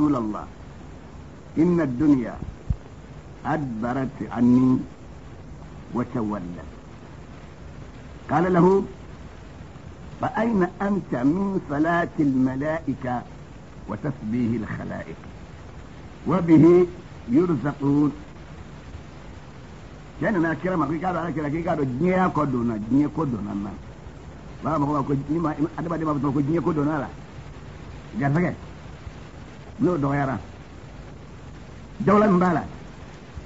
رسول الله. إن الدنيا أدبرت عني وتولت قال له فأين أنت من صلاة الملائكة وتسبيه الخلائق؟ وبه يرزقون. كان na kira ma kika da kira kika da jinya ko dona jinya ko dona na ba ma ko ni ma adaba de ma ko jinya ko dona la ga sake no do yara dawla mbala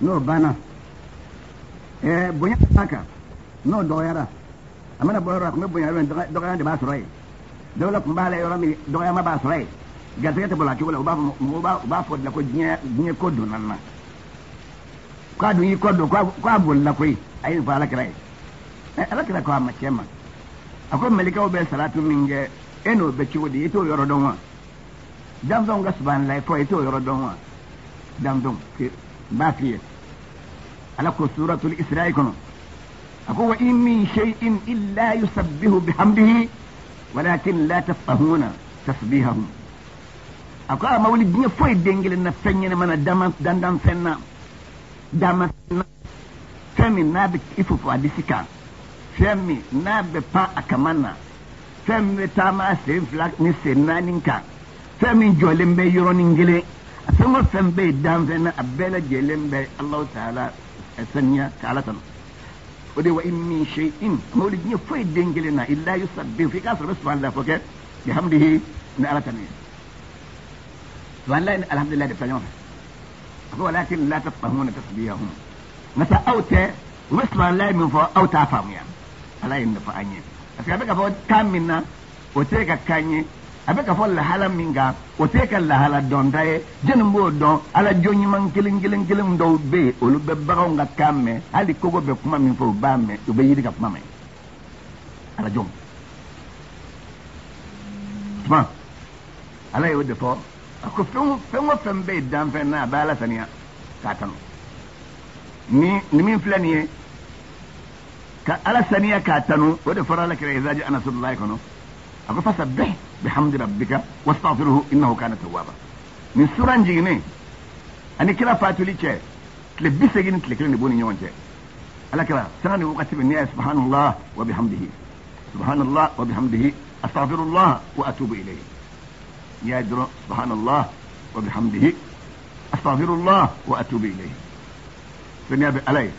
no bana eh bonya saka no do yara amana bo yara ko bonya ren do ga de ba surai dawla mbala yara mi do ya ma ba surai ga sake ta bula ki wala ba ba ba fo la ko jinya jinya ko dona na kwa dun yi kodo kwa kwa bolla koi ayi fa ala kira eh ala kira kwa machema akwai malika o be salatu minge eno be ci wodi ito yoro don wa dam don ga subhanallah fo ito yoro don wa dam don ke ba fiye ala ko suratul isra'i kono akwai wa in min shay'in illa yusabbihu bihamdihi walakin la tafqahuna tasbihahum akwai mawlid ne fo dengele na fenyene mana dama dandan fenna dama fɛn min n'a bɛ i fofo a disi kan fɛn n'a bɛ pan a kama na fɛn sen fila ni sen naani kan fɛn min jɔlen bɛ yɔrɔnin kelen fɛn o fɛn bɛ yen danfɛn na a bɛɛ lajɛlen bɛ alahu taala saniya ka ala tanu o de wa i min se in mɛ o diɲɛ foyi den kelen na illa yusabbihu f'i k'a sɔrɔ i bɛ subahana lafɔ kɛ bihamdihi ni ala tanu ye. Subahana ni alihamdulilayi de fila ɲɔgɔn fɛ. A ko walakin la tafahumuna tasbihahum. Nka aw tɛ u bɛ subahana min fɔ aw t'a faamuya. Ala ye nafa an ye. Parce que a bɛ ka fɔ kan min na o tɛ ka kan ye a bɛ ka fɔ lahala min kan o tɛ ka lahala dɔnta ye jɔnni b'o dɔn ala jo ɲuman kelen kelen kelen dɔw bɛ yen olu bɛ baganw ka kan mɛn hali kogo bɛ kuma min fɔ u b'a mɛn u bɛ yiri ka kuma mɛn ala jɔn tuma ala y'o de fɔ a ko fɛn o fɛn o fɛn bɛ yen danfɛn na a bɛ ala saniya k'a tanu. Ni ni min filɛ nin ye ka ala saniya k'a tanu o de fɔra ala kɛra izaji anasulilayi kɔnɔ. فسبح بحمد ربك واستغفره إنه كان توابا. من سورة جيني اني كلا فاتولي كي تلبي سجين تلكل نبوني نيوان كي على كلا سنعني وقتب النية سبحان الله وبحمده. سبحان الله وبحمده. أستغفر الله وأتوب إليه. يا درو سبحان الله وبحمده. أستغفر الله وأتوب إليه. فنيابي علي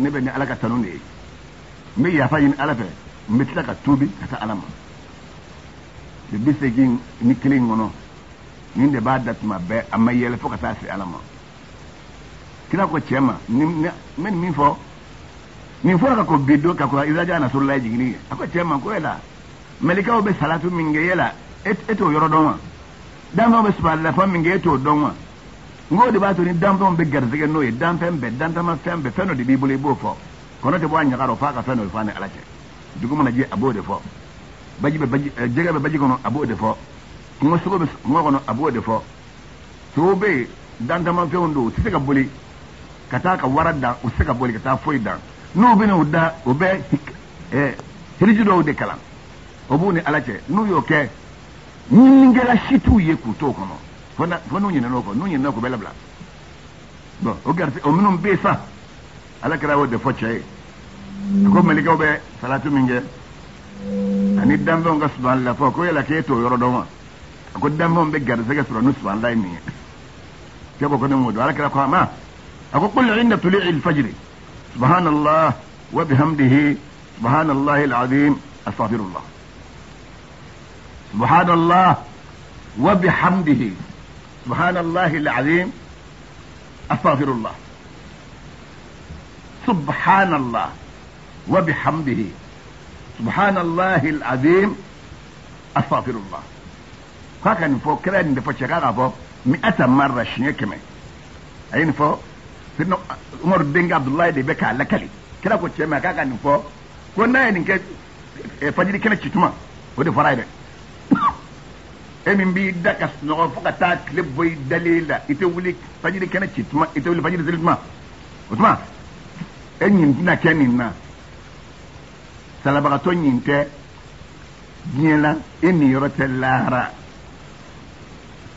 نبني علاقة تنوني. مي يا فاين ألفة. n ka tubi kata alama. Ala ma tile bi segin ni kelen kɔnɔ nin de bada tuma bɛɛ a ma yɛlɛ fo ka se ala ma ko chema ni men min fo ni fo ka ko bido ka ko izaja jana sur jiginni ye ko chema ko ela melika o be salatu min kɛ et e t'o yɔrɔ dɔn wa danfɛnw bɛ subahalafa min kɛ donwa. Ngo dɔn wa n k'o de b'a to ni danfɛnw bɛ garisɛgɛ n'o ye danfɛn bɛɛ dantamafɛn bɛɛ fɛn dɔ de b'i bolo i b'o fɔ kɔnɔ tɛ bɔ a ɲaga f'a ka fɛn fa ne alache. Dugu mana jɛ a b'o de fɔ baji bɛ baji jɛgɛ bɛ baji kɔnɔ a b'o de fɔ kungo sogo bɛ kungo kɔnɔ a b'o de fɔ sogo bɛ yen dantama fɛnw don u tɛ se ka boli. Ka taa ka wara dan u tɛ se ka boli ka taa foyi dan. N'u bɛ n'u da u bɛ ɛɛ hiriji dɔw de kalan. O b'u ni ala cɛ. N'u y'o kɛ ɲininkɛla si t'u ye k'u t'o kɔnɔ. Fo na fo n'u ɲinɛna o kɔ n'u ɲinɛna o kɔ bɛ labila. Bɔn o garisɛ o minnu bɛ yen sa ala kɛra y'o de fɔ cɛ ye. a ko malikaw bɛ salatu min kɛ ani danfɛnw ka subahana fɔ ko yala k'e t'o yɔrɔ dɔn wa a ko danfɛnw bɛ garisɛgɛ sɔrɔ ni subahana ye min ye cɛ ko ko ne m'o dɔn ala kɛra ko a ma a ko qul inda tulu'i al-fajr subhanallah wa bihamdihi subhanallahi al-azim astaghfirullah سبحان الله وبحمده. سبحان الله العظيم. استغفر الله سبحان الله وبحمده سبحان الله العظيم استغفر الله هكذا نفو كلا نفو شكاكا فو مئة مرة شنية كمان أي نفو سيدنا عمر بن عبد الله دي بكا لكلي. كلا كو تشيما كاكا نفو كنا ينكي فجري كنا تشتما ودي فرايدة e min b'i da ka sunɔgɔ fo ka taa tile bɔ i dalen la i tɛ wuli fajiri kɛnɛ ci tuma i tɛ wuli fajiri seli tuma o tuma e ɲin tɛna kɛ nin na salabagatɔ ɲin tɛ diɲɛ la e nin yɔrɔ tɛ lahara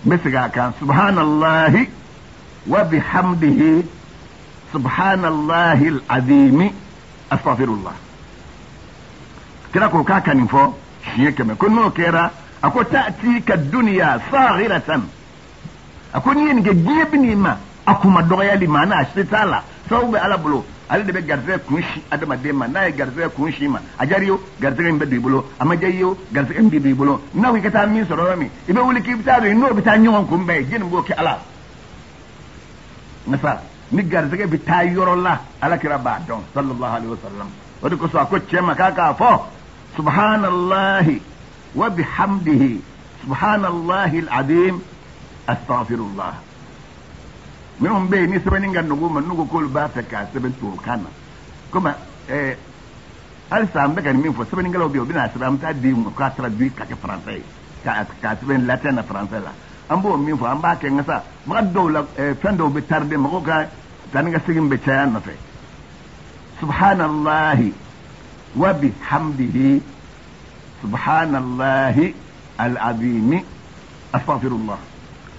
bisiga kan subhanallahi wa bihamdihi subhanallahi alazimi astaghfirullah kira ko ka kanin fɔ siɲɛ kɛmɛ ko n'o kɛra a ko ta'ti ka duniya saghiratan a ko n'i ye nin kɛ diɲɛ bɛ n'i ma a kuma dɔgɔyali ma n'a se t'a la sababu bɛ ala bolo ale de bɛ garisɛgɛ kun si adamaden ma n'a ye garisɛgɛ kun si ma. A jari o garisɛgɛ in bɛ don i bolo. A ma diya i ye o garisɛgɛ in bɛ don i bolo. N'aw i ka taa min sɔrɔ yɔrɔ min i bɛ wuli k'i bɛ taa don n'o bɛ taa ɲɔgɔn kun bɛɛ jeni b'o kɛ ala. Nka ni garisɛgɛ bɛ taa yɔrɔ la ala kira b'a dɔn sallallahu alaihi wa sallam o de kosɔn a ko cɛ ma k'a k'a fɔ subhanallahi wa bihamdihi subhanallahi al-azim astaghfirullah minnu bɛ yen ni sɛbɛnni ka nugu ma nugu k'olu b'a fɛ k'a sɛbɛn tubabukan na komi ɛɛ halisa an bɛ ka nin min fɔ sɛbɛnnikɛlaw bɛ yen u bɛna sɛbɛn an bɛ taa di u ma k'a traduit k'a kɛ faransɛ ye k'a k'a sɛbɛn latin na faransɛ la an b'o min fɔ an b'a kɛ nka sa maga dɔw la ɛɛ fɛn dɔw bɛ tarde mɔgɔw ka tani ka segin bɛ caya nɔfɛ subhanallahi wa bihamdihi subhanallahi al-azimi astaghfirullah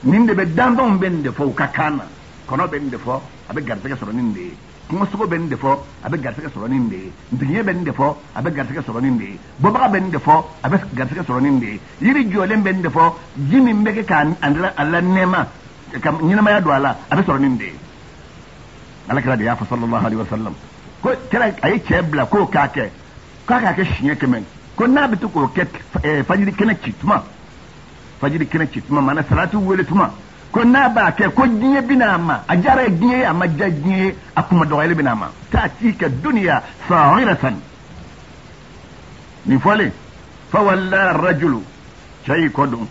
nin de bɛ danfɛnw bɛ nin de fɔ u ka kan na kɔnɔ bɛ nin de fɔ a bɛ garisɛgɛ sɔrɔ nin de ye kungosogo bɛ nin de fɔ a bɛ garisɛgɛ sɔrɔ nin de ye ntigiɲɛ bɛ nin de fɔ a bɛ garisɛgɛ sɔrɔ nin de ye bɔbaga bɛ nin de fɔ a bɛ garisɛgɛ sɔrɔ nin de ye yiri jɔlen bɛ nin de fɔ ji min bɛ kɛ k'a la nɛɛma ka don a la a bɛ sɔrɔ nin de ye alakira de y'a fɔ sallallahu alaihi wa sallam ko kira a ye cɛ bila k'o k'a kɛ k'a k'a kɛ siɲɛ kɛmɛ ko n'a bɛ to k'o kɛ fajiri kɛnɛ ci tuma fajiri kɛnɛ ci tuma mana salati wele tuma ko n'a b'a kɛ ko diɲɛ bɛna a ma a diyara ye diɲɛ ye a ma diya diɲɛ ye a kuma dɔgɔyali bɛna a ma taa ci ka duniya sahiratan nin fɔlen fa walla rajulu cɛ y'i kɔ don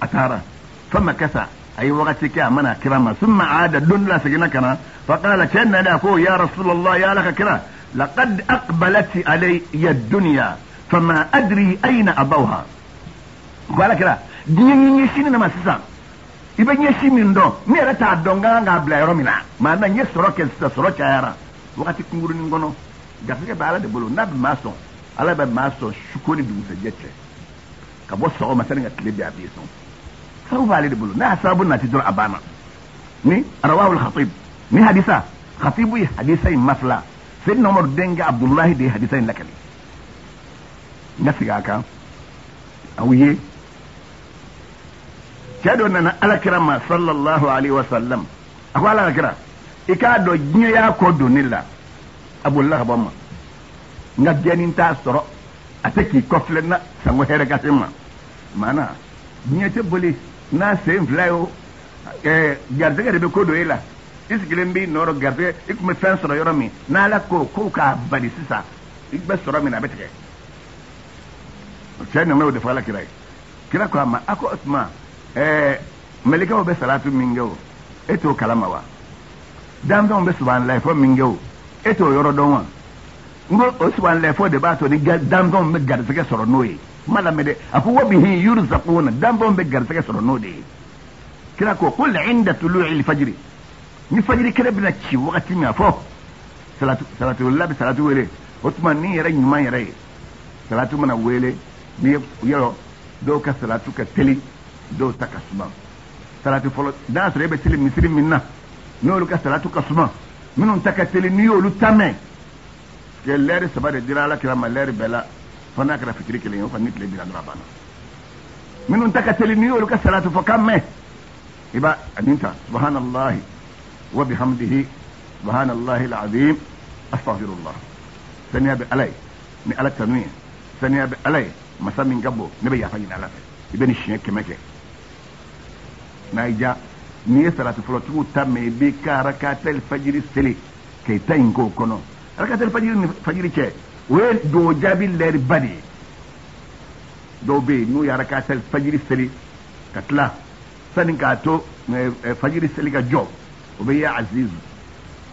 a taara fa ma kasa a ye wagati kɛ a mana kira ma summa aada don la seginna ka na fa qala cɛ nana ko ya rasulallah ya ala ka kira laqad aqbalat alayya dunya fama adri ayna abawha ko ala kira diɲɛ ɲɛ sini na ma sisan i bɛ ɲɛsi min dɔn ne yɛrɛ t'a dɔn ka kan k'a bila yɔrɔ min na maa na n ye sɔrɔ kɛ sisan sɔrɔ cayara wagati kunkurunin kɔnɔ garisɛgɛ bɛ ala de bolo n'a bɛ maa sɔn ala bɛ maa sɔn suko ni dugusɛjɛ cɛ ka bɔ sɔgɔma sani ka tile bɛ a b'i sɔn sababu b'ale de bolo n'a y'a sababu nati dɔrɔn a banna ni arawahul khatib. Ni hadisa. Khatibu ye hadisa in mafila sayyidina umar denkɛ abdullahi de ye hadisa in lakali. N ka. Segin a kan aw ye cɛ dɔ nana alakira ma sallallahu alaihi wa sallam a ko alakira. I k'a dɔn diɲɛ y'a kɔ don ne la a bolila ka bɔ ma n ka gɛnni t'a sɔrɔ a tɛ k'i kɔfilɛ na sango hɛrɛ ka se ma maana diɲɛ tɛ boli n'a sen fila ye o. Ɛɛ garisɛgɛ de bɛ ko don e la i sigilen b'i nɔrɔ garisɛgɛ i tun bɛ fɛn sɔrɔ yɔrɔ min n'ala ko ko k'a bali sisan i bɛ sɔrɔ min na a bɛ tigɛ cɛ nana o de fɔ alakira. Ye kira ko a ma a ko o tuma ɛɛ mɛlɛkɛw bɛ salatu min kɛ o e t'o kalama wa. Danfɛnw bɛ subahanallahi fɔ min kɛ o e t'o yɔrɔ dɔn wa. N ko o subahanallahi fɔ de b'a to ni danfɛnw bɛ garisɛgɛ sɔrɔ n'o ye. Kuma lamɛn dɛ. A ko wa bihi yurzaquna danfɛnw bɛ garisɛgɛ sɔrɔ n'o de ye. Kira ko qul inda tulu'i fajiri. Ni fajiri kɛnɛ bɛna ci wagati min a fɔ salatu salatu wele bɛ salatu wele. O tuma ni yɛrɛ ɲuman yɛrɛ ye. Salatu mana wele. Ni yɔrɔ dɔw ka salatu ka teli dɔw ta ka suma salati fɔlɔ n'a sɔrɔ e bɛ teli misiri min na n'olu ka salatu ka suma minnu ta ka teli n'i y'olu ta mɛn kɛ lɛri saba de dira ala kira ma lɛri bɛɛ la fo n'a kɛra fitiri kelen ye o kɔni ni tile bira dɔrɔn a banna minnu ta ka teli n'i y'olu ka salatu fɔ kan mɛn i b'a ani ta subhanallahi wa bihamdihi subhanallahi alazim astaghfirullah saniya bɛ ala ye ni ala tanu ye saniya bɛ ala ye masa min ka bon ne bɛ yafa ɲini ala fɛ i bɛ nin siɲɛ kɛmɛ kɛ n'a y'i diya n'i ye salati fɔlɔtigiw ta mɛn i b'i ka arakatel fajiri seli k'i ta in k'o kɔnɔ. Arakatel fajiri ni fajiri cɛ o ye dogo jaabi lɛri ba de ye. Dɔw bɛ yen n'u ye arakatel fajiri seli ka tila. Sani k'a to fajiri seli ka jɔ o bɛ ya azizu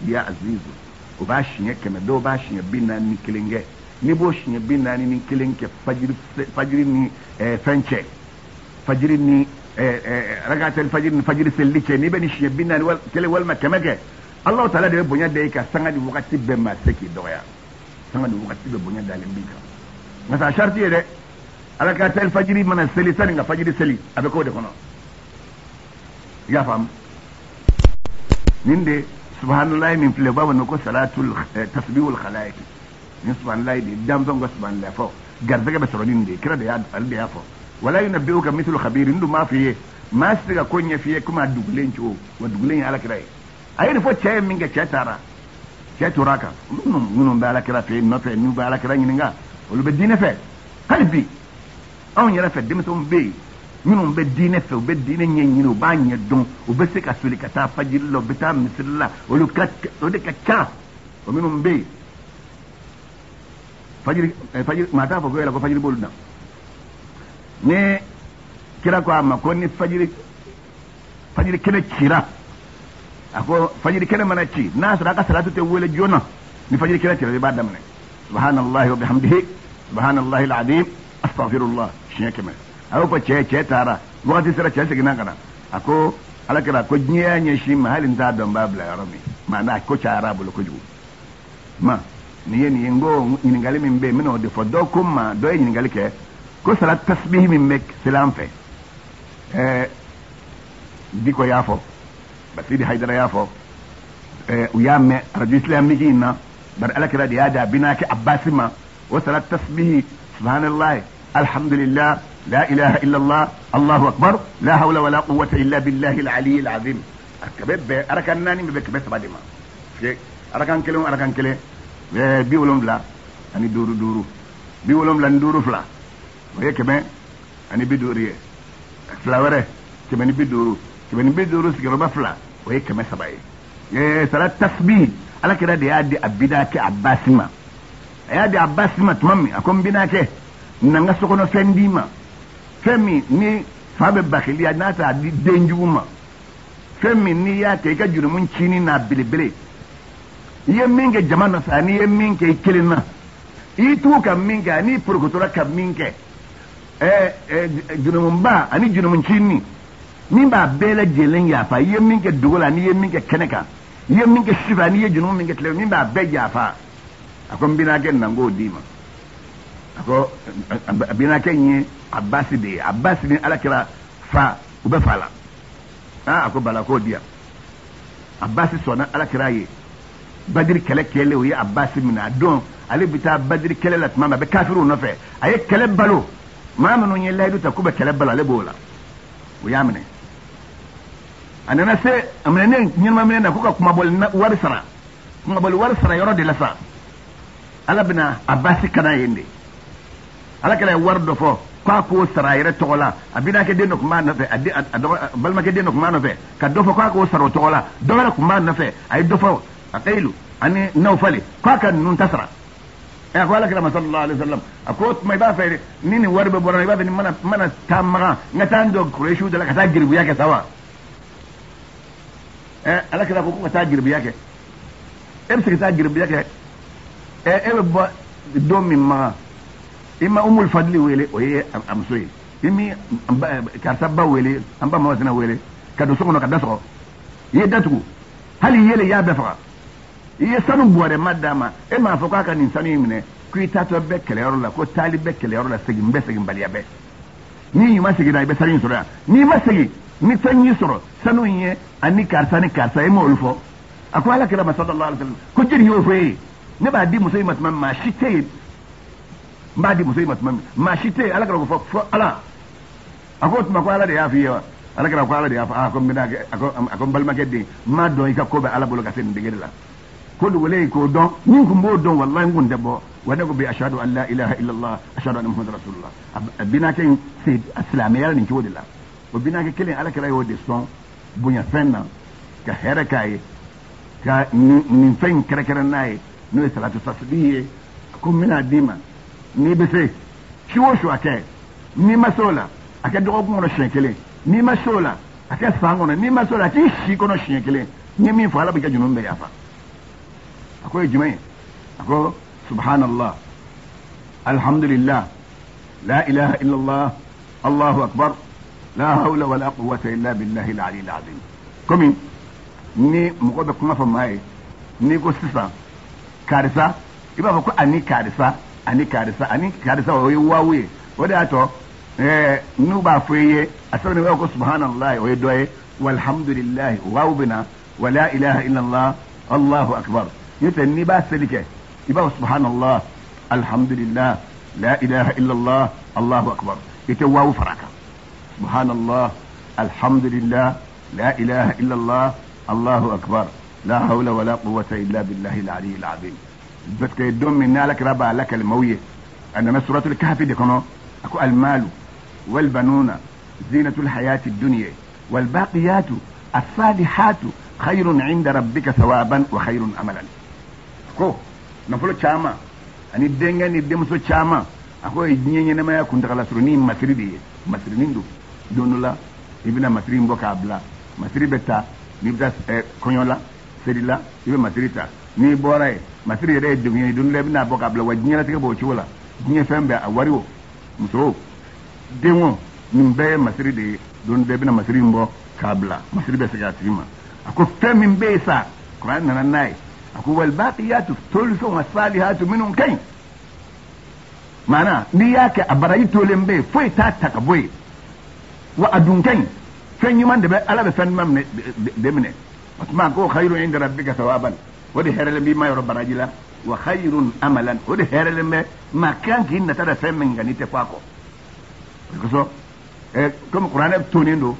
ya azizu o b'a siɲɛ kɛmɛ dɔw b'a siɲɛ bi naani ni kelen kɛ. N'i b'o siɲɛ bi naani ni kelen kɛ fajiri fajiri ni fɛn cɛ fajiri ni rakatel fajir ni fajiri selili cɛ n'i bɛ ni siɲɛ bi naani kelen walima kɛmɛ kɛ alahu taala de bɛ bonya da i kan sanga ni wagati bɛɛ ma se k'i dɔgɔya sanga ni wagati bɛ bonya dalen b'i kan nka sa sariti ye dɛ mana seli sani ka fajiri seli a bɛ k'o de kɔnɔ ya fam. Ninde subhanallah min file baba no ko salatul tasbihul khalaiq nin subhanallah de dam subhanallah go subhanallahi fo. Gardaga be nin de kira de ya alde ya fo wala yunabbi'uka mithlu khabir ndu ma fiye. Ma siga konya fiye kuma dugulen ciwo wa dugulen ala kira ayi fo cɛ min kɛ cɛ taara cɛ tora kan minnu minnu bɛ ala kira fɛ nɔfɛ n'u bɛ ala kira ɲininka olu bɛ diinɛ fɛ hali bi. Anw yɛrɛ fɛ denmisɛnw bɛ yen minnu bɛ diinɛ fɛ u bɛ diinɛ ɲɛɲini u b'a ɲɛ dɔn u bɛ se ka soli ka taa fajiri la u bɛ taa misiri la. Olu ka o de ka ca o minnu bɛ yen fajiri fajiri maa t'a fɔ ko yɛlɛ ko fajiri b'olu na ni kira ko a ma ko ni fajiri fajiri kɛnɛ cira a ko fajiri kɛnɛ mana ci n'a sɔrɔ a ka salatu tɛ wele joona ni fajiri kɛnɛ cira i b'a daminɛ subhanallahi wa bihamdihi subhanallahi alazim astaghfirullah siɲɛ kɛmɛ a y'o fɔ cɛ cɛ taara wagati sera cɛ seginna ka na a ko ala kɛra ko diɲɛ y'a ɲɛsin ma hali n t'a dɔn n b'a bila yɔrɔ min maana ko cayara a bolo kojugu ma nin ye nin ye n ko ɲininkali min bɛ yen n bɛna o de fɔ dɔw ko n ma dɔ basidi haydara y'a fɔ ɛɛ u y'a mɛn arajo islamiki in na bari ala kɛra de y'a di a bɛna kɛ abasi ma o sala tasbihi subhanallahi alhamdulillah لا إله إلا الله الله أكبر لا حول ولا قوة إلا بالله العلي العظيم أركب أركان ناني بك بس بعد ما أركان كلهم أركان كله بيولم لا أني دورو دورو بيولم لا ندورو فلا وهي كمان أني بدوري فلا وره كمان بدورو كمان بدورو سكروا فلا وهي كمان سبعي صلاة تسبيح على كده دي أدي أبدا كأباسما أدي أباسما تمامي أكون بنا كه nanga sokono fɛn d'i ma fɛn min ni fa bɛ bakiliya n'a ta di den jugu ma fɛn min n'i y'a kɛ i ka jurumu cini n'a belebele i ye min kɛ jama nɔfɛ ani i ye min kɛ i kelen na i tugu ka min kɛ ani porokotora ka min kɛ jurumuba ani jurumu cini min b'a bɛɛ lajɛlen yafa. I ye min kɛ dogo la ani i ye min kɛ kɛnɛ kan. I ye min kɛ sufɛ ani i ye jurumu min kɛ tile min b'a bɛɛ yafa. A ko n bɛna kɛ nango d'i ma. A ko a bɛna kɛ n ye abasi de ye. Abasi ni ala kɛra fa u bɛ fa la. Aa a ko bala k'o di yan abasi sɔnna ala kɛra ye. Badiri kɛlɛ kɛlen o ye abasi minɛ. A don ale bɛ taa badiri kɛlɛ la tuma min a bɛ kafiriw nɔfɛ. A ye kɛlɛ balo maa minnu ye layidu ta k'u bɛ kɛlɛ balo ale b'o la o y'a minɛ a nana se a minɛ ne ɲɛnama minɛ na ko ka kumabɔli wari sara kumabɔli wari sara yɔrɔ de la sa ala bɛna abasi kana yen de ala kɛra ye wari dɔ fɔ k'a k'o sara a yɛrɛ tɔgɔ la a bɛnakɛ den dɔ tun b'a nɔfɛ a balimakɛ den dɔ tun b'a nɔfɛ ka dɔ fɔ k'a k'o sara o tɔgɔ la dɔ wɛrɛ tun b'a nɔfɛ a ye dɔ fɔ a kayilu ani nawfali k'a ka ninnu ta sara ɛ a ko ala kɛra ma sallallahu alaihi wasallam a ko tuma i b'a fɛ ni nin wari bɛ bɔra i b'a fɛ ni mana mana taa magan n ka taa n jɔ kuresiw de la ka taa giribuya kɛ sa wa ɛ ala kɛra ko ko ka taa giribuya kɛ e bɛ se ka taa giribuya kɛ ɛ e bɛ bɔ don min magan i ma umul fadli wele o ye a muso ye i mi karisa ba wele an ba mawasina wele ka don so kɔnɔ ka da sɔgɔ i ye datugu. Hali yele i y'a bɛɛ faga i ye sanu bɔrɛ ma d'a ma e m'a fɔ k'a ka nin sanu in minɛ ko taatɔ bɛ kɛlɛyɔrɔ la ko taali bɛ kɛlɛyɔrɔ la segin bɛ segin baliya bɛ n'i ma segin na i bɛ sanu in sɔrɔ yan n'i ma segin ni fɛn y'i sɔrɔ sanu in ye ani karisa ni karisa e m'olu fɔ a ko ala kira ma sallallahu alaihi wa sallam ko jeli y'o fɔ e. Ye ne b'a di muso in ma tuma min maa si tɛ yen n b'a di muso in ma tuma min maa si tɛ yen ala kɛra ko fɔ fɔ ala. A ko o tuma ko ala de y'a f'i ye wa. Ala kɛra ko ala de y'a fɔ a ko n bɛna kɛ a ko n balimakɛ den n m'a dɔn i ka ko bɛ ala bolo ka se nin dege de la ko dugule k'o dɔn ni n kun b'o dɔn walahi n kun tɛ bɔ wa ne ko bi ashhadu an la ilaha illallah ashhadu anna muhammadar rasulullah a binakɛ in se a silamɛya nin cogo de la o binakɛ kelen ala kɛra y'o de sɔn bonyafɛn na ka hɛrɛ k'a ye ka nin fɛn in kɛrɛkɛrɛ n'a ye n'o ye salatu tasbihi ye ko n bɛna d'i ma n'i bɛ se su o su a kɛ n'i ma se o la a kɛ dɔgɔkun kɔnɔ siɲɛ kelen n'i ma se o la a kɛ san kɔnɔ n'i ma se o la a k'i si kɔnɔ siɲɛ kelen n ye min fɔ ala b'i ka junun bɛɛ yafa a ko ye jumɛn ye a ko subhanallah. Alhamdulillah. La ilaha illallah. Allahu akbar. La hawla wala quwwata illa billahi al-ali al-azim komi ni mɔgɔ bɛ kuma fɔ maa ye n'i ko sisan karisa. I b'a fɔ ko ani karisa. Ani karisa. Ani karisa o ye waawu ye o de y'a tɔ ɛɛ n'u b'a fɔ i ye a sɛbɛnni b'a ko subhanallah. O ye dɔ ye walhamdulillah wawu bina wa la ilaha illallah. Allahu akbar يتني باسلك يبقى سبحان الله الحمد لله لا إله إلا الله الله أكبر. يتواو فراكا سبحان الله الحمد لله لا إله إلا الله الله أكبر. لا حول ولا قوة إلا بالله العلي العظيم. بدك يدوم منا لك ربع لك الموية. انما سورة الكهف دي كنو أكو المال والبنون زينة الحياة الدنيا والباقيات الصالحات خير عند ربك ثوابا وخير أملا ko nafolo chama. Ani denga ni demso chama. Ako e nyenye na maya kunta kala suru ni masiri de masiri nindu. Donula ibina masiri mboka abla. Masiri beta ni bita eh, konyola sedila ibe masiri ta. Ni bora e masiri yɛrɛ ye degun ye don dɔ i bɛna bɔ k'a bila wa diɲɛ latigɛ b'o cogo la diɲɛ fɛn bɛɛ a wari o muso den o nin bɛɛ ye masiri de ye don dɔ i bɛna masiri in bɔ k'a bila masiri bɛ segin a tigi ma a ko fɛn min bɛ yen sa kuran nana n'a ye هو الباقيات الثلث والثالثات منهم كي معناه نياك أبريت لمبي فوي تاتك بوي وأدون كي فين يمان دبا ألا بفن ممن دمنا ما كو خير عند ربك ثوابا. ودي حير لمبي ما يرب راجلا وخير أملا. ودي حير لمبي ما كان كينا ترى فين من غني تفاكو بكسو. إيه كم قرآن ابتونين دو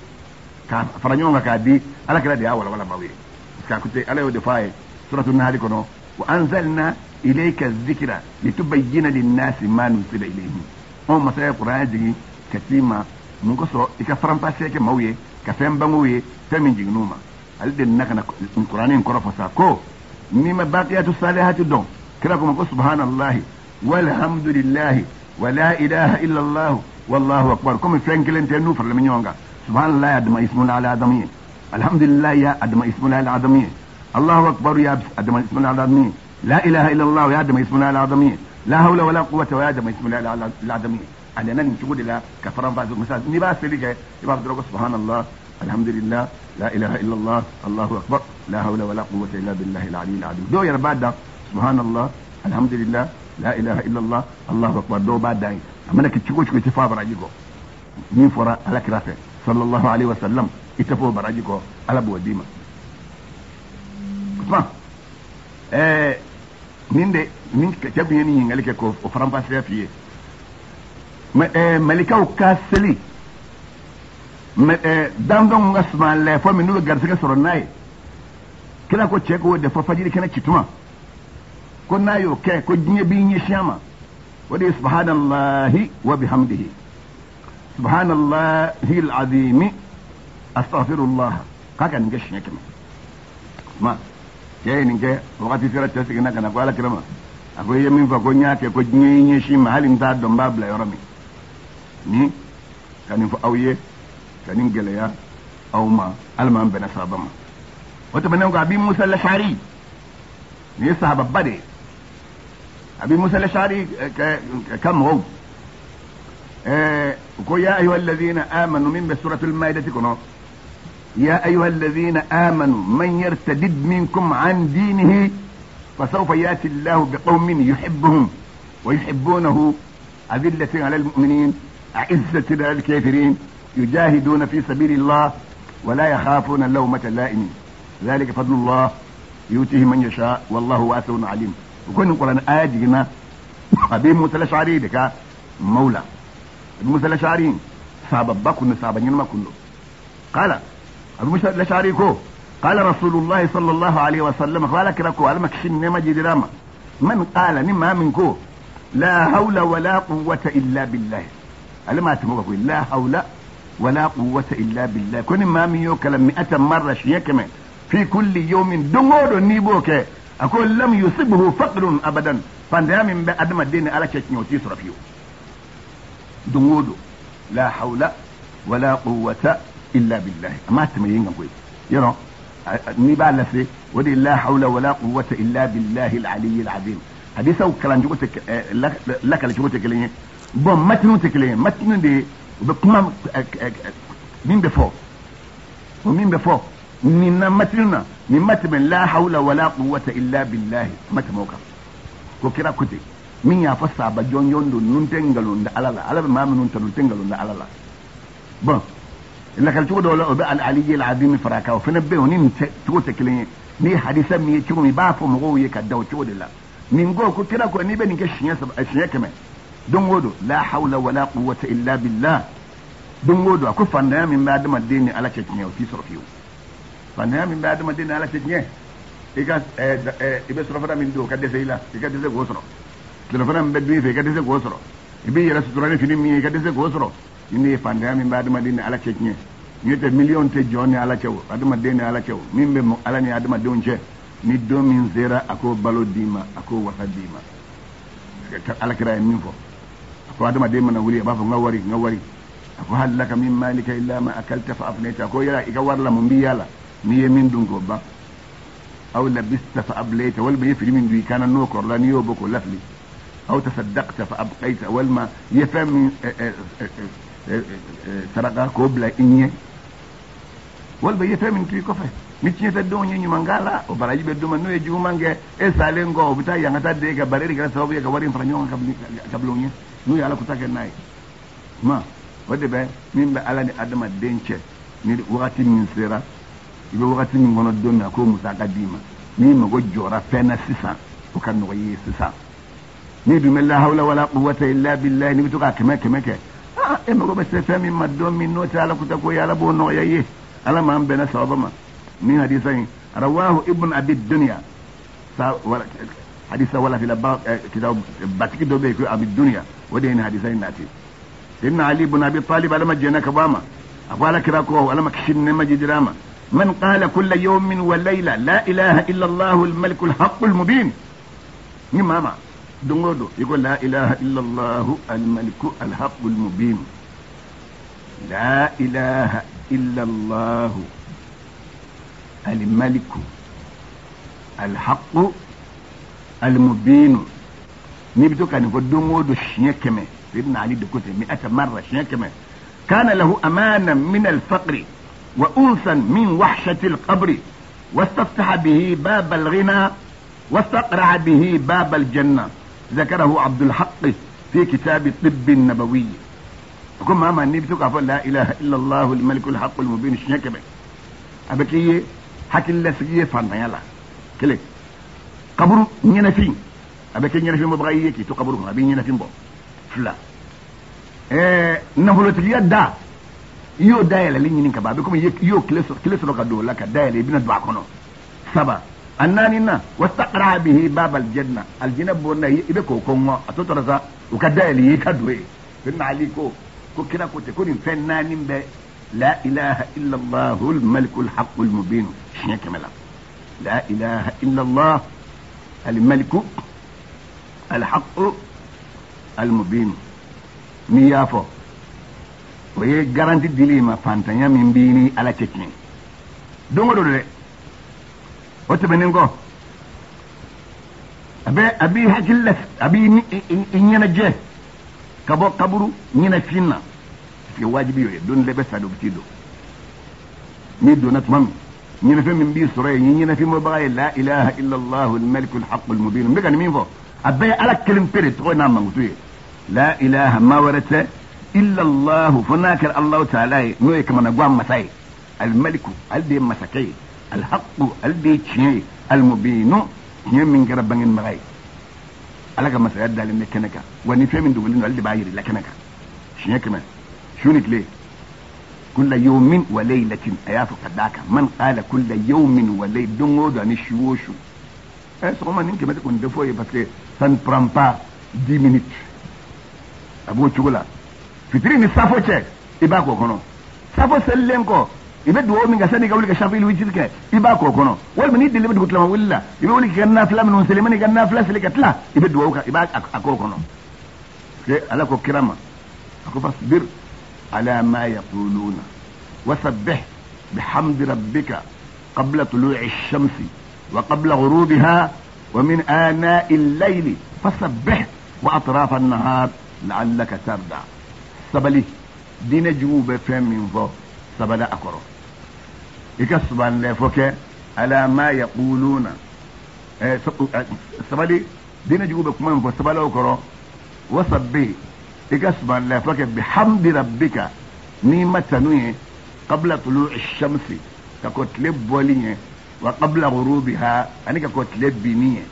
فرانيونغا كادي ألا كلا دي أولا ولا باوي كاكوتي ألا يودي فايه سورة النهار كنو. وأنزلنا إليك الذكر لتبين للناس ما نزل إليهم. هم مثلا القرآن دي كتيمة نقصر إكفرم باسيك موية كفين بموية فمن جنوما هل دي نقنا القرآن ينقر فساكو نما باقيات الصالحات دون. كراكم سبحان الله. والحمد لله. ولا إله إلا الله. والله أكبر. كم فرانكلين تنو فرلمين يونغا. سبحان الله يا دم اسم الله العظمين الحمد لله يا دم اسم الله العظمين الله أكبر يا آدم اسم الله العظيم لا إله إلا الله يا آدم اسم الله العظيم لا حول ولا قوة يا آدم اسم الله العظيم أنا نن شو لا كفران بعض المسائل ني بس اللي جاي. يبقى بدي سبحان الله. الحمد لله. لا إله إلا الله. الله أكبر. لا حول ولا قوة إلا بالله العلي العظيم. دو يا بعد سبحان الله. الحمد لله. لا إله إلا الله. الله أكبر. دو بعد داي. أما انك تشكو تشكو تفا برايجو ني فورا على كرافة. صلى الله عليه وسلم. يتفو برايجو على بوديمه pan ɛɛ nin de nin cɛ tun ye nin ɲininkali kɛ k'o faranfasiya f'i ye mɛ ɛɛ malikaw ka seli mɛ ɛɛ danfɛnw ka suma lɛfɔ min n'u bɛ garisɛgɛ sɔrɔ n'a ye kira ko cɛ k'o de fɔ fajiri kɛnɛ cituma ko n'a y'o kɛ ko diɲɛ b'i ɲɛsin a ma o de ye subhanallahi wa bihamdihi. Subhanallahi alazimi. Astaghfirullah. K'a ka nin kɛ siɲɛ kɛmɛ cɛ ye nin kɛ wagati sera cɛ seginna ka na ko ala kira ma a ko i ye min fɔ ko n y'a kɛ ko diɲɛ y'i ɲɛsin ma hali n t'a dɔn n b'a bila yɔrɔ min ni ka nin fɔ aw ye ka nin gɛlɛya aw ma ala m'an bɛnna sababa ma o tɛmɛnen kɔ abi musa lashari nin ye sahababa de ye abi musa lashari ka mɔgɔw ko ya ayuha alladhina amanu min bɛ suratul maidati kɔnɔ يا أيها الذين آمنوا من يرتدد منكم عن دينه فسوف يأتي الله بقوم يحبهم ويحبونه. أذلة على المؤمنين أعزة على الكافرين يجاهدون في سبيل الله ولا يخافون لومة لائم. ذلك فضل الله يؤتيه من يشاء والله واسع عليم. وكون القرآن آجنا أبي موسى الأشعري دكا مولى موسى الأشعري سابب بكن سابا ينما أبي موسى الأشعري قال رسول الله صلى الله عليه وسلم قال كراكو على مكشن نما جدراما من قال نما منكو؟ لا حول ولا قوة إلا بالله. على ما تمو لا حول ولا قوة إلا بالله. كن ما من يوكل مئة مرة شيكما في كل يوم دمور نيبوك. أقول لم يصبه فقر أبدا. فاندها من بأدم الدين على شكني وتيسر فيه دمور لا حول ولا قوة إلا بالله ما تميين قوي يرى ni b'a lase o de la hawla wala quwwata illa billahi al-ali al-azim hadisaw kalan cogo tɛ lakali cogo tɛ kelen ye bon matinu tɛ kelen ye matinu de bɛ kuma min bɛ fɔ o min bɛ fɔ nin na matinu na nin ma tɛmɛ la hawla wala quwwata illa billahi ma kan ko kira ko ten min y'a fɔ saba jɔnjɔn don nun tɛ nkalon da ala la ala bɛ maa minnu ta nun tɛ nkalon da ala la bon o bɛ al aliyi al azim faraka o fana bɛ o ni nin cogo tɛ kelen ye ni hadisa min ye cogo min i b'a fɔ mɔgɔw ye ka da o cogo de la nin ko ko kira ko n'i bɛ nin kɛ siɲɛ saba siɲɛ kɛmɛ don o don la hawla wala quwwata illa billah don o don a ko fantanya min bɛ adamaden ni ala cɛ tiɲɛ o t'i sɔrɔ fiyewu fantanya min bɛ adamaden ni ala cɛ tiɲɛ i ka i bɛ surafana min don o ka dɛsɛ i la i ka dɛsɛ k'o sɔrɔ tilefana min bɛ dun i fɛ i ka dɛsɛ k'o sɔrɔ i b'i yɛrɛ sutura ni fini min ye i ka dɛsɛ k'o sɔrɔ ye fantanya min bɛ adamaden ni ala tɛ miliyɔn tɛ jɔn ni ala cɛ o adamaden ni ala o min bɛ ala ni adamadenw cɛ ni don min sera a k'o balo d'i ma a k'o wasa d'i ma ala kira ye min fɔ a ko adamaden mana wuli a b'a fɔ n ka wari n ka wari a ko hali laka min malika illa ma akalta fa afnayta ko yala i ka wari la mun b'i yala n'i ye min dun k'o ban aw labista fa ablayta walima i ye fini min dun i kana n'o kɔrɔla n'i y'o bɔ k'o lafili aw tasaddaqta fa abqayta walima i ye saraka k'o bila i ɲɛ walima i ye fɛn min to i kɔfɛ ni tiɲɛ tɛ denw ye ɲuman k'a la o baraji bɛ d'u ma n'o e salen kɔ o bɛ taa yankata den ka bari de kɛra sababu ye ka wari in fara ɲɔgɔn kan kabila o ɲɛ n'u ye ala kuta kɛ n'a ye ma o de bɛ min bɛ ala ni adamaden cɛ ni wagati min sera i bɛ wagati min kɔnɔ don min a k'o musaka d'i ma n'i mago jɔra fɛn na sisan o ka nɔgɔ i ye sisan n'i bɛ la hawla wala quwwata illa billahi n'i bɛ to ka e mago bɛ se fɛn min ma don min n'o tɛ ala kuta ko ye ala b'o nɔgɔya i ye ala m'an bɛnna sababa ma من حديثين رواه ابن ابي الدنيا حديث ولا في كتاب باتك دوبي في ابي الدنيا ودين حديثين ناتي سيدنا علي بن ابي طالب لما جينا كباما أقول كراكو لما كشن مجد دراما من قال كل يوم وليله لا اله الا الله الملك الحق المبين ni mama dongodo يقول لا إله إلا الله الملك الحق المبين. لا إله إلا الله الملك الحق المبين. نبتو كان يقدموا دو شيكمة سيدنا علي دكوتي مئة مرة شيكمة. كان له أمانا من الفقر وأنسا من وحشة القبر. واستفتح به باب الغنى واستقرع به باب الجنة. ذكره عبد الحق في كتاب الطب النبوي. كما ماما النبي بتوقع لا إله إلا الله الملك الحق المبين. شنك بك ابكي حكي الله سيئة فانا يلا. كلك قبر نينفين ابكي نينفين مبغيكي تو قبر مبين نينفين بو؟ فلا. إيه نفلو تليا دا. يو دايل لين ينكبا بكم يو كلسو كلسو لك. دولك دايلة بنا دعاكونا سبا. Komi i y'o tile sɔrɔ ka don o la ka da yɛlɛ i bɛna don a kɔnɔ saba a naani na wastaqra bihi babal janna aljinɛ bon na i bɛ k'o kɔngɔ a to tɔra sa u ka da yɛlɛ i ka don ye sɛnɛ ali ko ko kira ko ten ko nin fɛn naani لا إله إلا الله الملك الحق المبين شنو كملا لا إله إلا الله الملك الحق المبين نيافو وهي garanti dili fantanya min bini ala cecin dongo do de o a bɛ a b'i hakili la a b'i ɲɛnajɛ ka bɔ kaburu ɲɛnafin na que wajibi yo don lebe sa do ti do ni do na tumam ni na fem bi sura ni ni na fem mo baye la ilaha illa allah al malik al haq al mubin mbega ni min fo abay ala kelim pere to na mangutu ye la ilaha ma warata illa allah funaka allah ta'ala no e kama na masai al malik al de masakai mubin chiye min gara bangin magai ala ka masaya dalin ne kenaka wani femin dugulin al de bayiri la kenaka chiye kemen شونك ليه كل يوم وليلة أيافو قداك من قال كل يوم وليلة دونغو داني eh ça ne prend pas dix minutes a b'o cogo la fitiri ni safo cɛ i b'a k'o kɔnɔ safo selilen kɔ يبدو هو من جسدي قولك شافي الوجه ذكاء يباك وكنه يدي اللي بدك تلام ولا يقول لك كنا فلا من سليمان كنا فلا سليك تلا يبدو هو يباك أكوكنه على كرامة. أكو فصبر على ما يقولون. وسبح بحمد ربك قبل طلوع الشمس وقبل غروبها ومن آناء الليل. فسبح وأطراف النهار لعلك تردع سبلي دين جوب فهم من فوق. سبلا أكره يكسب على فوكا على ما يقولون. إيه، سبالي إيه، دينا جيو بكم من فسبالي وكرا وسبي يكسب على فوكا بحمد ربك نيمة نوية قبل طلوع الشمس كقلت لب ولي وقبل غروبها يعني أنا كقلت لب نية.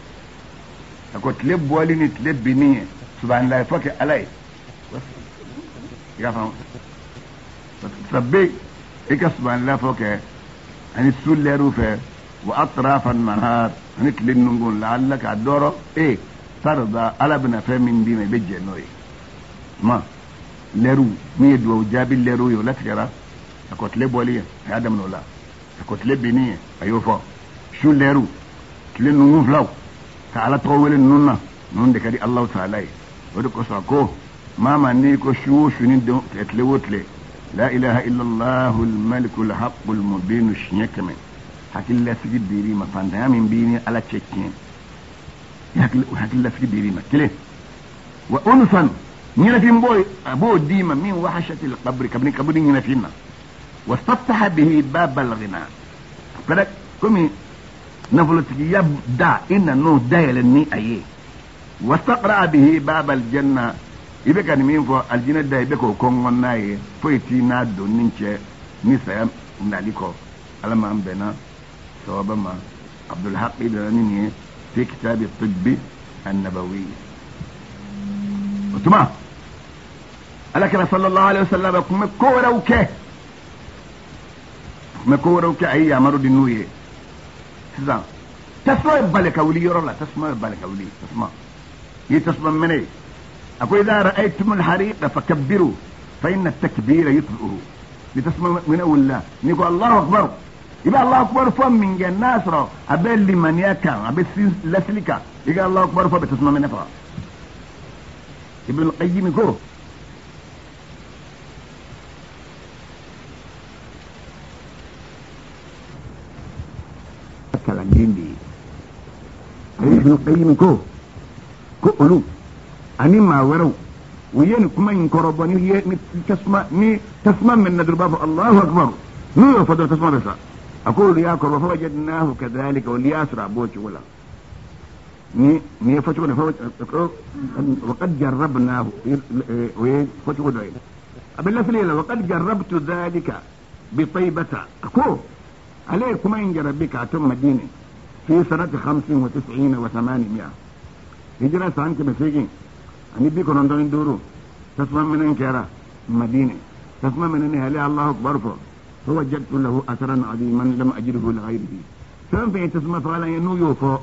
كقلت لب ولي تلب نية. سبحان الله فوكا علي. يا فهم. سبي يكسب على فوكا عن السول اللي رفع وأطراف النهار نكل النجوم لعلك على الدوره إيه ترضى قلبنا فمن بما بيجي انه إيه ما؟ لرو. ميد وجاب لرو يولا ترى أكوت لب وليا هذا من ولا أكوت لب بنية. ايوفا شو لرو؟ تلين نوف لو تعالى تقول النونا. نون دكري الله تعالى. ودك اسا ما ما نيكو شو شنين دو لا إله إلا الله الملك الحق المبين شنيكم حق لا سجد ديري ما فان دام بيني على تشكين حق لا سجد ديري ما كله. وانسا نينا في مبوي أبو ديما من وحشة القبر كبني كبني نينا فينا. واستفتح به باب الغناء فلك كمي نفلتك يبدا إن نو دايل ني أيه. واستقرأ به باب الجنة. I bɛ ka nin min fɔ da i bɛ k'o kɔngɔn n'a ye foyi t'i n'a don ni cɛ ni saya nali kɔ ala m'an bɛnna sababa ma abdulhaqi dana ni nin ye fi kitabi tibbi annabawi o tuma alakira sallallahu alaihi wasallam kun bɛ ko wɛrɛw kɛ kun bɛ ko wɛrɛw kɛ a ye yamaru di n'u ye wuli yɔrɔ la tasuma wuli tasuma i ye tasuma mɛnɛ أقول إذا رأيتم الحريق فكبروا فإن التكبير يطفئه. لتسمع من أول الله نقول الله أكبر. يبقى الله أكبر فم من الناس رو أبل لمن يكا أبل لسلك يبقى الله أكبر فم بتسمع من نفرة ابن القيم يقول. كلام جندي. ابن القيم يقول. كؤلو ani maa wɛrɛw u ye nin kuma in kɔrɔbɔ ni ye ni tasuma ni tasuma min na dɔrɔn u b'a fɔ alahu akibaru n'u y'o fɔ dɔrɔn tasuma bɛ sa a ko olu y'a kɔrɔbɔ fo wajadnahu kadhalika olu y'a sɔrɔ a b'o cogo la ni ni ye fɔcogo dɔ fɔ waqad jarrabnahu o ye fɔcogo dɔ ye a bɛ lasili la waqad jarrabtu dhalika bi taybata a ko ale ye kuma in jarabi k'a to madina fi sanati khamsin wa tis'ina wa thamanimiya hijira san kɛmɛ seegin ani bi kɔnɔntɔn ni duuru tasuma minɛn kɛra madina tasuma minɛn ni hali allahu akbar fɔ fo wajadtu lahu asaran adiman lam ajidhu li ghayrihi fɛn fɛn ye tasuma fagalan ye n'u y'o fɔ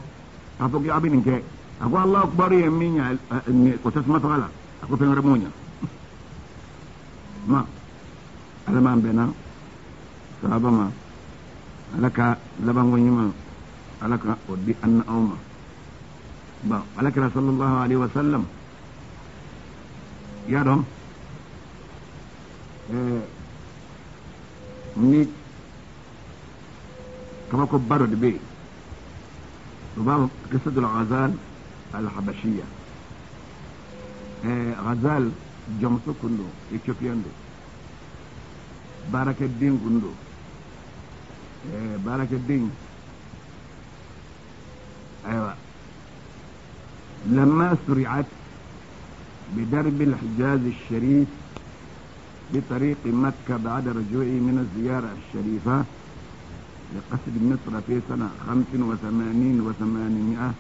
a fɔ a bɛ nin kɛ a ko allahu akbar ye min ɲa o tasuma fagala a ko fɛn wɛrɛ m'o ɲa ma ala m'an dɔn ni yen o b'a fɔ kisatul ghazal al-habashiya ghazal jɔnmuso kun don ethiopian don baarakɛden kun don baarakɛden ayiwa لما سرعت بدرب الحجاز الشريف بطريق مكة بعد رجوعه من الزيارة الشريفة لقصد مصر في سنة خمس وثمانين وثمانمائة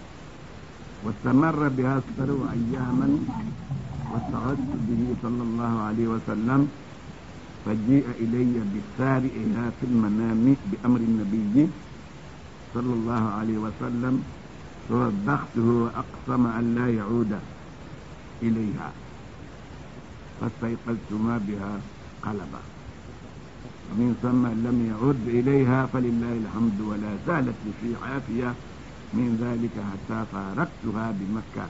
واستمر بها سبع أياما واستعدت به صلى الله عليه وسلم فجيء إلي بسارئها في المنام بأمر النبي صلى الله عليه وسلم فوبخته وأقسم أن لا يعود. إليها. فاستيقظت ما بها قلبا. ومن ثم لم يعد إليها فلله الحمد ولا زالت في عافية. من ذلك حتى فارقتها بمكة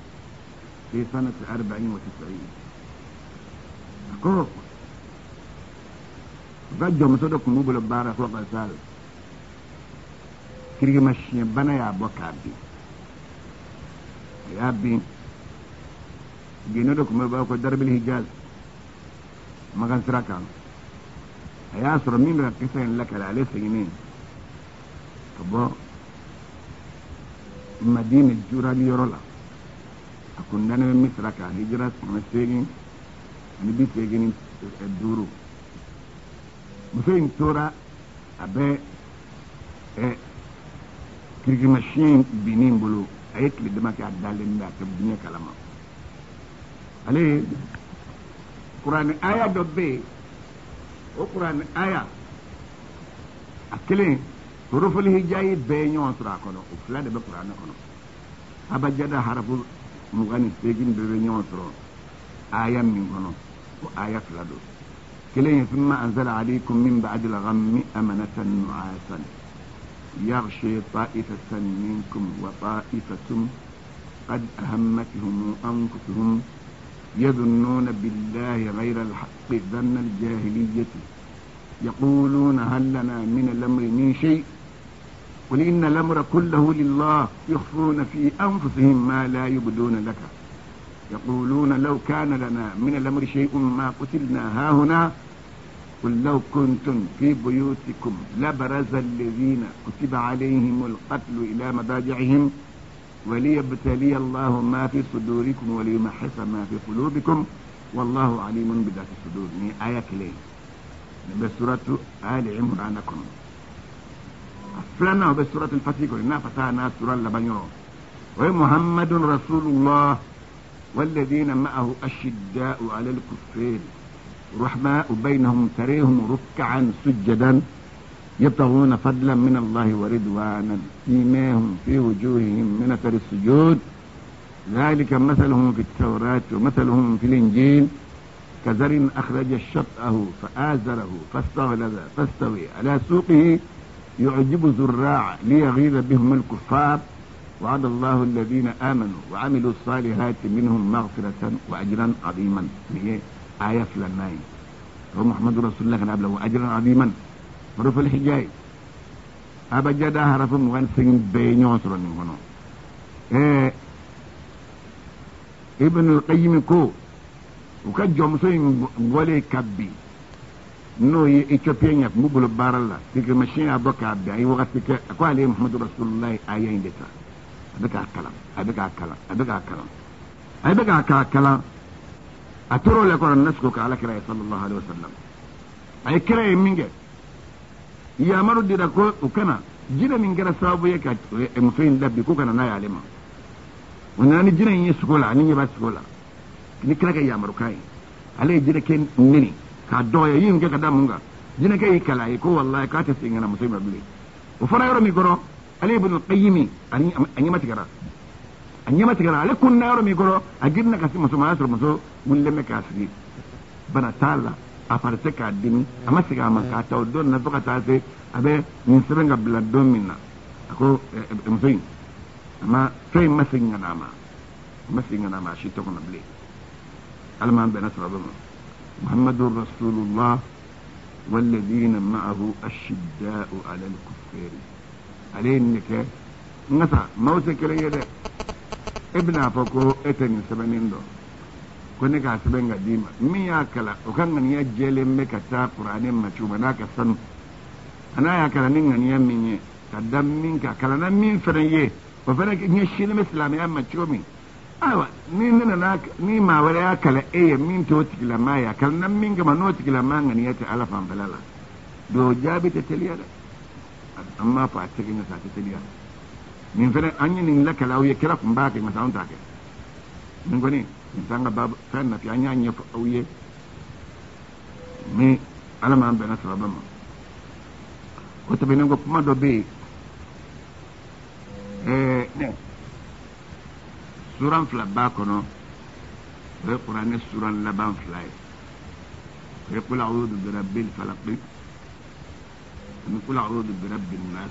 في سنة أربعين وتسعين. أقول قد جمسدك مبل بارك وقال سال كريم بنا يا بوكابي ya bin gino da kuma ba ko darbil hijaz. Magan siraka. A y'a sɔrɔ min bɛ ka kisa in lakale ale seginnen ka bɔ madina jurali yɔrɔ la a kun danen bɛ misira kan hijira kɛmɛ seegin ani bi seegin duuru muso in tora a bɛ ɛ kirikirimasiyɛn bolo a ye tile dama kɛ a dalen bɛ a tɛ diɲɛ kalama ale ye kuranɛ aya dɔ bɛ yen o kuranɛ aya a kelen torofoli hijayi bɛɛ ye ɲɔgɔn sɔrɔ a kɔnɔ o fila de bɛ kuranɛ kɔnɔ abajada harafu mugan ni seegin bɛɛ bɛ ɲɔgɔn sɔrɔ aya min kɔnɔ o aya fila don kelen ye ثم أنزل عليكم من بعد الغم أمنة نعاسا يغشي طائفة منكم وطائفة قد أهمتهم أنفسهم يظنون بالله غير الحق ظن الجاهلية. يقولون هل لنا من الأمر من شيء؟ قل إن الأمر كله لله يخفون في أنفسهم ما لا يبدون لك. يقولون لو كان لنا من الأمر شيء ما قتلنا هاهنا قل لو كنتم في بيوتكم لبرز الذين كتب عليهم القتل إلى مضاجعهم. وليبتلي الله ما في صدوركم وليمحص ما في قلوبكم. والله عليم بذات الصدور. Ali imran kono fulana be suratu al-fatih ko na fata na sura labanyo wa muhammadun rasulullah والذين معه أشداء على الكفار رحماء بينهم تريهم ركعا سجدا يبتغون فضلا من الله ورضوانا سيماهم في وجوههم من أثر السجود. ذلك مثلهم في التوراة ومثلهم في الإنجيل. كزر أخرج شطأه فآزره فاستغلظ فاستوي على سوقه. يعجب زراع ليغيظ بهم الكفار. وعد الله الذين آمنوا وعملوا الصالحات منهم مغفرة وأجرا عظيما. هي آية فلان ومحمد رسول الله كان له أجرا عظيما. رف الحجاي أبا جدا هرف مغن سين بينيون سرون من هنا إيه ابن القيم كو وكجوم سن غولي كبي نو يي ايثيوبيان ياب مبل بارلا ديك ماشين ابوكا بي اي وقت كي اكو علي محمد رسول الله ايين ديتا ابيكا كلام ابيكا كلام ابيكا كلام ابيكا كلام كلام اترو لكون الناس كو على صلى الله عليه وسلم اي كراي مينجي ya dira ko ukana jina min gara sabu ye ka musoyin labi ko kana na ya alima wannan ni jina yin ani ni ba sukola. Ni kira ka yamaru kai. Ale jina ken nini? Ka dɔgɔya yin kɛ ka da mun kan jinɛkɛ y'i ye ko wallahi k'a tɛ segin ka na muso in ma o fɔra yɔrɔ min kɔrɔ ale ibn qayyim a ɲɛma tigɛra a ɲɛma tigɛra ale kunna yɔrɔ min kɔrɔ a girinna ka se muso ma a muso wulilen bɛ k'a sigi bana t'a la a fari tɛ k'a dimi a ma segin a ma k'a ta o don na fo ka taa se a bɛ nin sɛbɛn ka bila don min na a ko muso in a ma fɛn in ma segin ka na a ma a ma segin ka na a ma a si tɛ kɔnɔ bilen ala m'an bɛnna sababu ma رسول الله والذين معه الشداء على الكفار عليه انك نسا موسى كلا يدا ابن افكو اتني سبنين دو كوني كا سبن ديما مي ياكلا وكان من يجل مك تا قران ما تشوما ناك سن أنا ياكلا نين ني يمني كدم منك كلا نن من فريه وفنك نيشين مسلم يا ما تشومي awa ni nina na ni ma wala ya kala e ya min to tikila ma ya kala nan min ga no tikila ma ngani ya ta ala fan balala do jabi ta teliya da amma fa ta gina sa ta teliya min fere anyi nin la kala ya kira kun ba kai masa ta ke min goni min tanga babu kan na fi anya anya fa auye mi ala ma be na sababa ma ko ta benen go kuma do be eh ne suran fila b'a kɔnɔ o ye kuranɛ suran laban fila ye o ye kula awudu bi rabbil falaqi ani kula awudu bi rabbin nas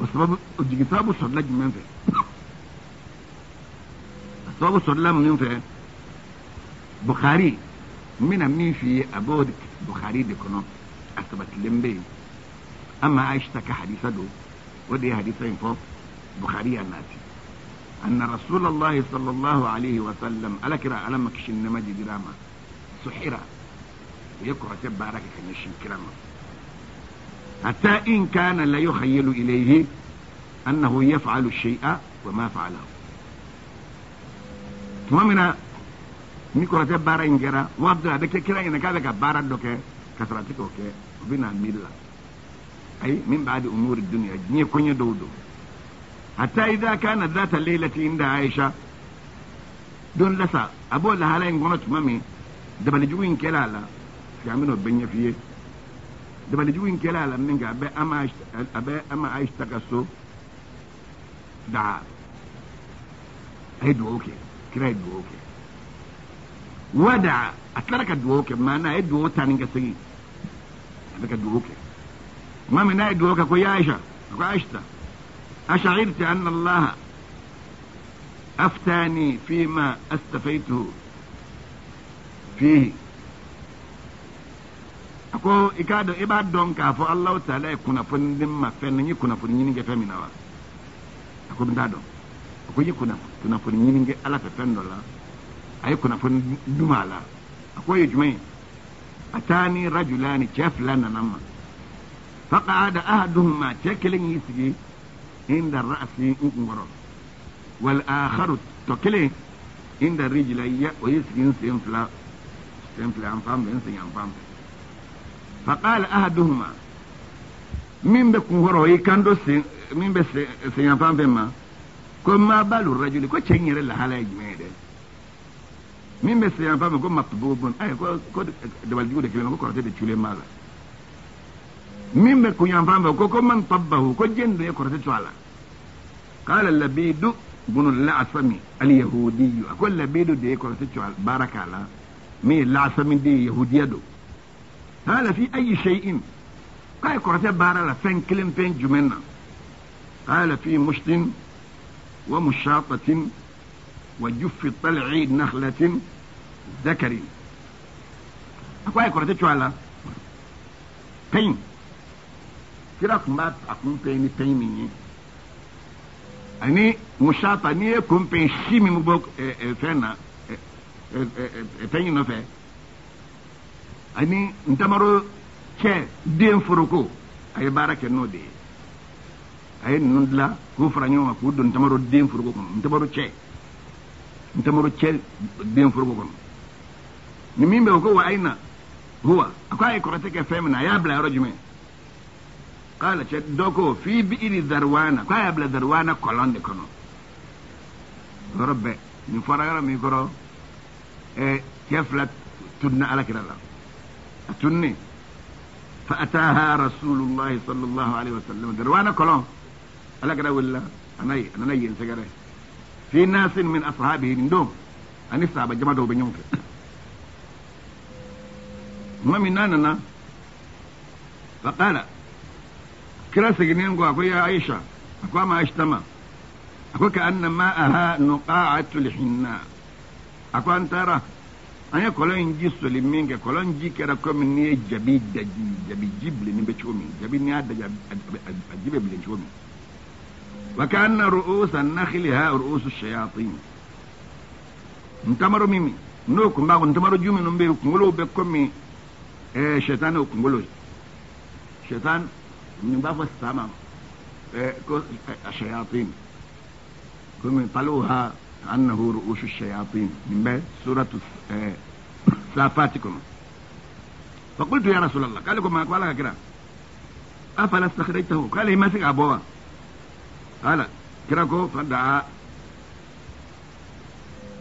o sababu o jigi sababu sɔrɔla jumɛn fɛ a sababu sɔrɔla min fɛ bukhari n bɛna min f'i ye a b'o bukhari de kɔnɔ a sabatilen bɛ yen. Ama aisha ka hadisa don o de ye hadisa in fɔ bukhari y'a nati أن رسول الله صلى الله عليه وسلم على كرا على مكشن نمجي دراما سحرا يقرأ تبارك كنشن كراما حتى إن كان لا يخيل إليه أنه يفعل الشيء وما فعله ثم من نيكورا تبارا إنجرا وابدا دك كرا إنك هذا كبارا دوك kasarati k'o kɛ o bɛ na miiri la ayi min b'a di umuri dunuya diɲɛ kɔɲɛ dɔw don hatta idza kana dhata laylati inda aisha don lasa a b'o lahala in kɔnɔ tuma min dabalijugu in kɛla a la fi an bɛn'o bɛɛ ɲɛf'i ye dabalijugu in kɛla a la min kɛ a bɛ ama a bɛ ama aisha ka so daa a ye dugawu kɛ kira wada a tilara ka dugawu kɛ maana a ye dugawu ta ni ka segin a bɛ ka dugawu kɛ tuma min n'a ye dugawu kɛ ko ya aisha a ko aisha أشعرت أن الله أفتاني فيما استفيته فيه ako i k'a dɔn i b'a dɔn k'a fɔ alahu taala ye kunnafoni di ma fɛn na n ye kunnafoni ɲini kɛ fɛn min na wa a ko n t'a dɔn a ko n ye kunnafoni ɲini kɛ ala fɛ fɛn dɔ la a ye kunnafoni duma a la a ko ye jumɛn ye a taa ni rajulani cɛ fila nana ma faqaada ahaduhuma cɛ kelen y'i sigi عند الرأس انقرا والآخر تكلي عند الرجلي ويسكن سينفلا سينفلا أنفام بينسي أنفام فقال أحدهما من بكون هروي كان دو سين من بس سين أنفام بما كما بال الرجل كو تشينير الله على جميع min bɛ sɛgɛn fama ko matububun ayi ko ko dabaljugu de kelen ko kɔrɔtɛ de culen b'a la min bɛ kunyan fama ko ko man tabbahu ko jɛn de ye kɔrɔtɛ to a la قال اللبيد بن العصم اليهودي أقول اللبيد دي كورتيتشو بارك الله مي العصم دي يهودية دو قال في أي شيء قال كورتي بارا فين كلم فين جمنا قال في مشت ومشاطة وجف طلع نخلة ذكر أقول كورتيتشو على فين كده كمات أكون فين فين مني ani musata n'i ye kunpɛn si min bɔ fɛn na fɛn in nɔfɛ ani ntamaro cɛ den foroko a ye baara kɛ n'o de ye a ye ninnu dilan k'u don ntamaro den foroko kɔnɔ ntamaro cɛ ntamaro cɛ den foroko kɔnɔ ni min o ko wa ayi na huwa a ko a ye kɔrɔtɛ kɛ fɛn min na a y'a bila yɔrɔ jumɛn قال دوكو في بئر ذروانة كاي بلا ذروانة كولون دي كونو رب من فرغ ميكرو اي كيفلا تدنا على كده تني فأتاها رسول الله صلى الله عليه وسلم ذروانة كولون على كده ولا أنا أنا ينسجره في ناس من أصحابه من دوم أني صاحب جماعة دو بنيوم ما من نانا فقال ko akwai ya aisha akwai ma aisha ma akwai ka annan ma aha nuqa'atul hinna akwai an tara an ye kolon ji soli min kɛ kolon ji kɛra komi ni ye jabi daji jabi ji bilenni bɛ وكأن رؤوس النخل ها رؤوس الشياطين. نتمر ميمي. نوكم باغو نتمر جومي نمبيرو كنغلو بكمي إيه شيطان وكنغلو شيطان من بافو السماء. إيه، إيه، الشياطين. كم طلوها أنه رؤوس الشياطين. من بعد سورة إيه، صافاتكم. فقلت يا رسول الله قال لكم ما أقبالك كرا أفلا استخرجته؟ قال لي ما سيك أبوه قال كراكو فدعا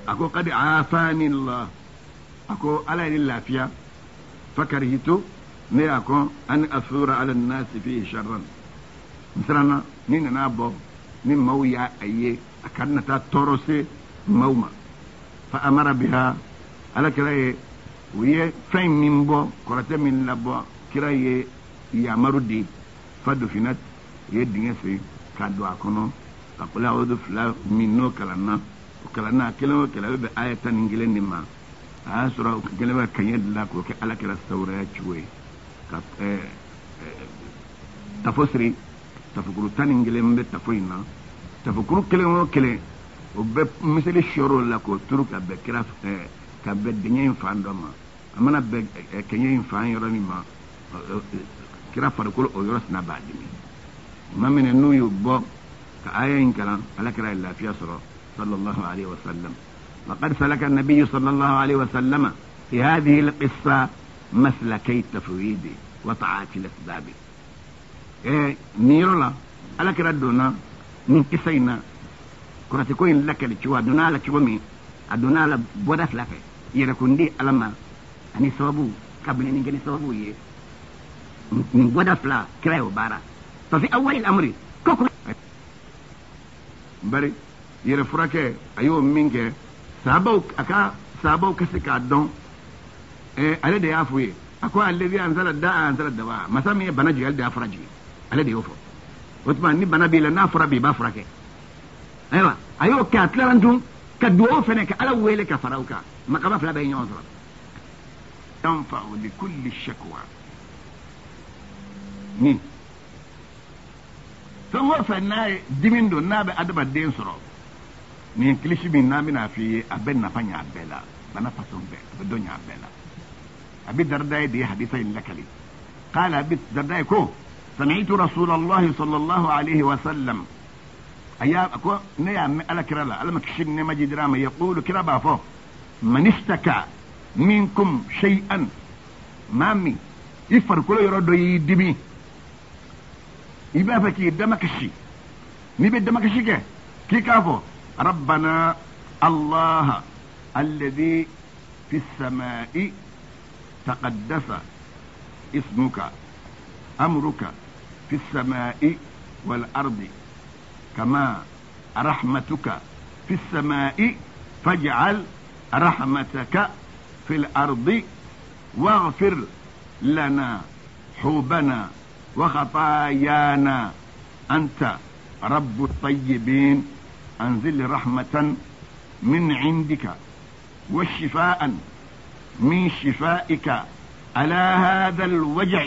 أكو قد عافاني الله أكو على لله فيها فكرهت ne y'a kɔn an asura ala nasi fi sharran siranna ni nana bɔ ni maaw y'a a ye a ka na taa tɔɔrɔ se maaw ma fa amara biha ala kira ye u ye fɛn min bɔ kɔrɔtɛ min labɔ kira ye yamaru di fa dofinat u ye dingɛ sen k'a don a kɔnɔ ka kula o fila min n'o kalanna o kalanna kelen o kelen bɛ aya tan ni kelen de ma a y'a sɔrɔ kelen bɛ kaɲɛ dilan k'o kɛ ala kɛra sawuraya cogo ye ka tafo siri tafokuru tan ni kelen bɛ tafo in na tafokuru kelen o kelen o bɛ miseli siyɔrɔ la k'o turu ka bɛn kira ka bɛn dingɛ in fan dɔ ma. A mana bɛn kɛɲɛ in fan yɔrɔ min ma kira farikolo o yɔrɔ sina b'a dimi bɔ ka aya in kalan ala kira ye lafiya sɔrɔ sallallahu alaihi wa sallam وقد سلك النبي صلى الله عليه وسلم في هذه القصة e ala kira dona nin kisai na kurati ko in lakal ciwa dona la ciwa mi a dona la boda flafe yere kundi alama ani sababu kabne ni gani sababu ye min boda fla kira yo bara ففي أول الأمر كوكو. بري يرى أيو منك سابو أكا سابو كسي كادون إيه على دي أفوي. أكو الذي أنزل الداء أنزل الدواء. ما سامي بنجي الدي أفرجي. على دي أفو. وتما ني لنا فربي بافراك ايوا ايو كاتلانتون كدوو فنك على ويلك فراوكا ما قبا فلا بين يوزر تنفع لكل الشكوى. مين fɛn o fɛn n'a ye dimi don n'a bɛ adamaden sɔrɔ nin kilisi min n'a bɛna f'i ye a bɛ nafa ɲɛ a bɛɛ la bana fasɔn bɛɛ a bɛ dɔ ɲɛ a bɛɛ la de ye hadisa in lakali قال أبي الدرداء كو سمعت رسول الله صلى الله عليه وسلم أيام أكو نيا ألا كرالا ألا مكشن نما جدراما يقول كرابا فو من اشتكى منكم شيئا مامي يفر كل يردو يدمي يبقى فكي دمكشي نبي دمكشي كي كي كافو ربنا الله الذي في السماء تقدس اسمك أمرك في السماء والأرض كما رحمتك في السماء فاجعل رحمتك في الأرض واغفر لنا حوبنا. وخطايانا. أنت رب الطيبين أنزل رحمة من عندك وشفاء من شفائك على هذا الوجع.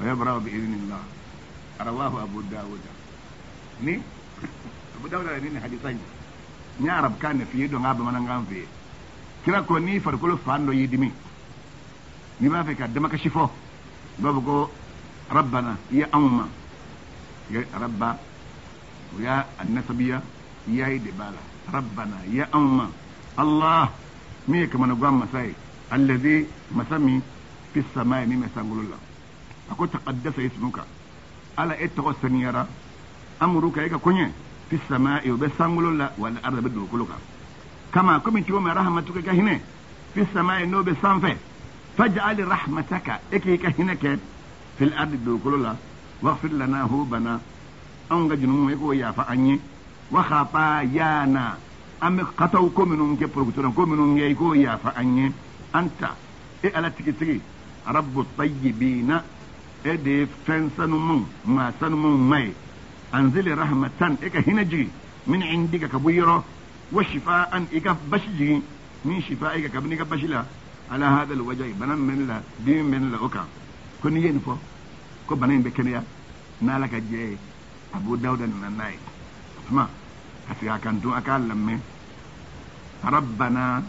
ويبرأ بإذن الله. رواه أبو داود. ني؟ أبو داود ني حديثاني ني عرب كان في يدو غاب من غام في كرا كوني فاندو يدمي. ني ما فيك دمك شفو. بابكو ربنا يا أمم. يا رب. ويا النسبية يا دبالة ربنا يا أمم. الله. ميك من أقوام مساي. الذي مسمي في السماء مما سنقول الله. أقول تقدس اسمك. ألا إتقو السنيرة أمرك إيكا كوني في السماء وبس سنقول الله. والأرض بدو كلك. كما كم تيوم رحمتك كهنة. في السماء نوب سنفة. فاجعل رحمتك إكي كهنة كهنة في الأرض دوكولا واغفر لنا هوبنا. ان جنوم ميكو يا فأني. وخاطا يانا. أم قتو كومنون كي بروكتور كومنون يي يا فأني. أنت. اي على تيكي رب الطيبين. إيه ادي فنسن من ما سن ماي. أنزل رحمه إيه إكا هنجي من عندك كبيرو وشفاء. إيه إكا بشجي من شفائك كبنك بشلا على هذا الوجه بنا من لا. دين من لا. أوكا. Uka kun yen fo ko banan be kenya na la ka je abu dauda na nai ma kasi akan tu akal lamme ربنا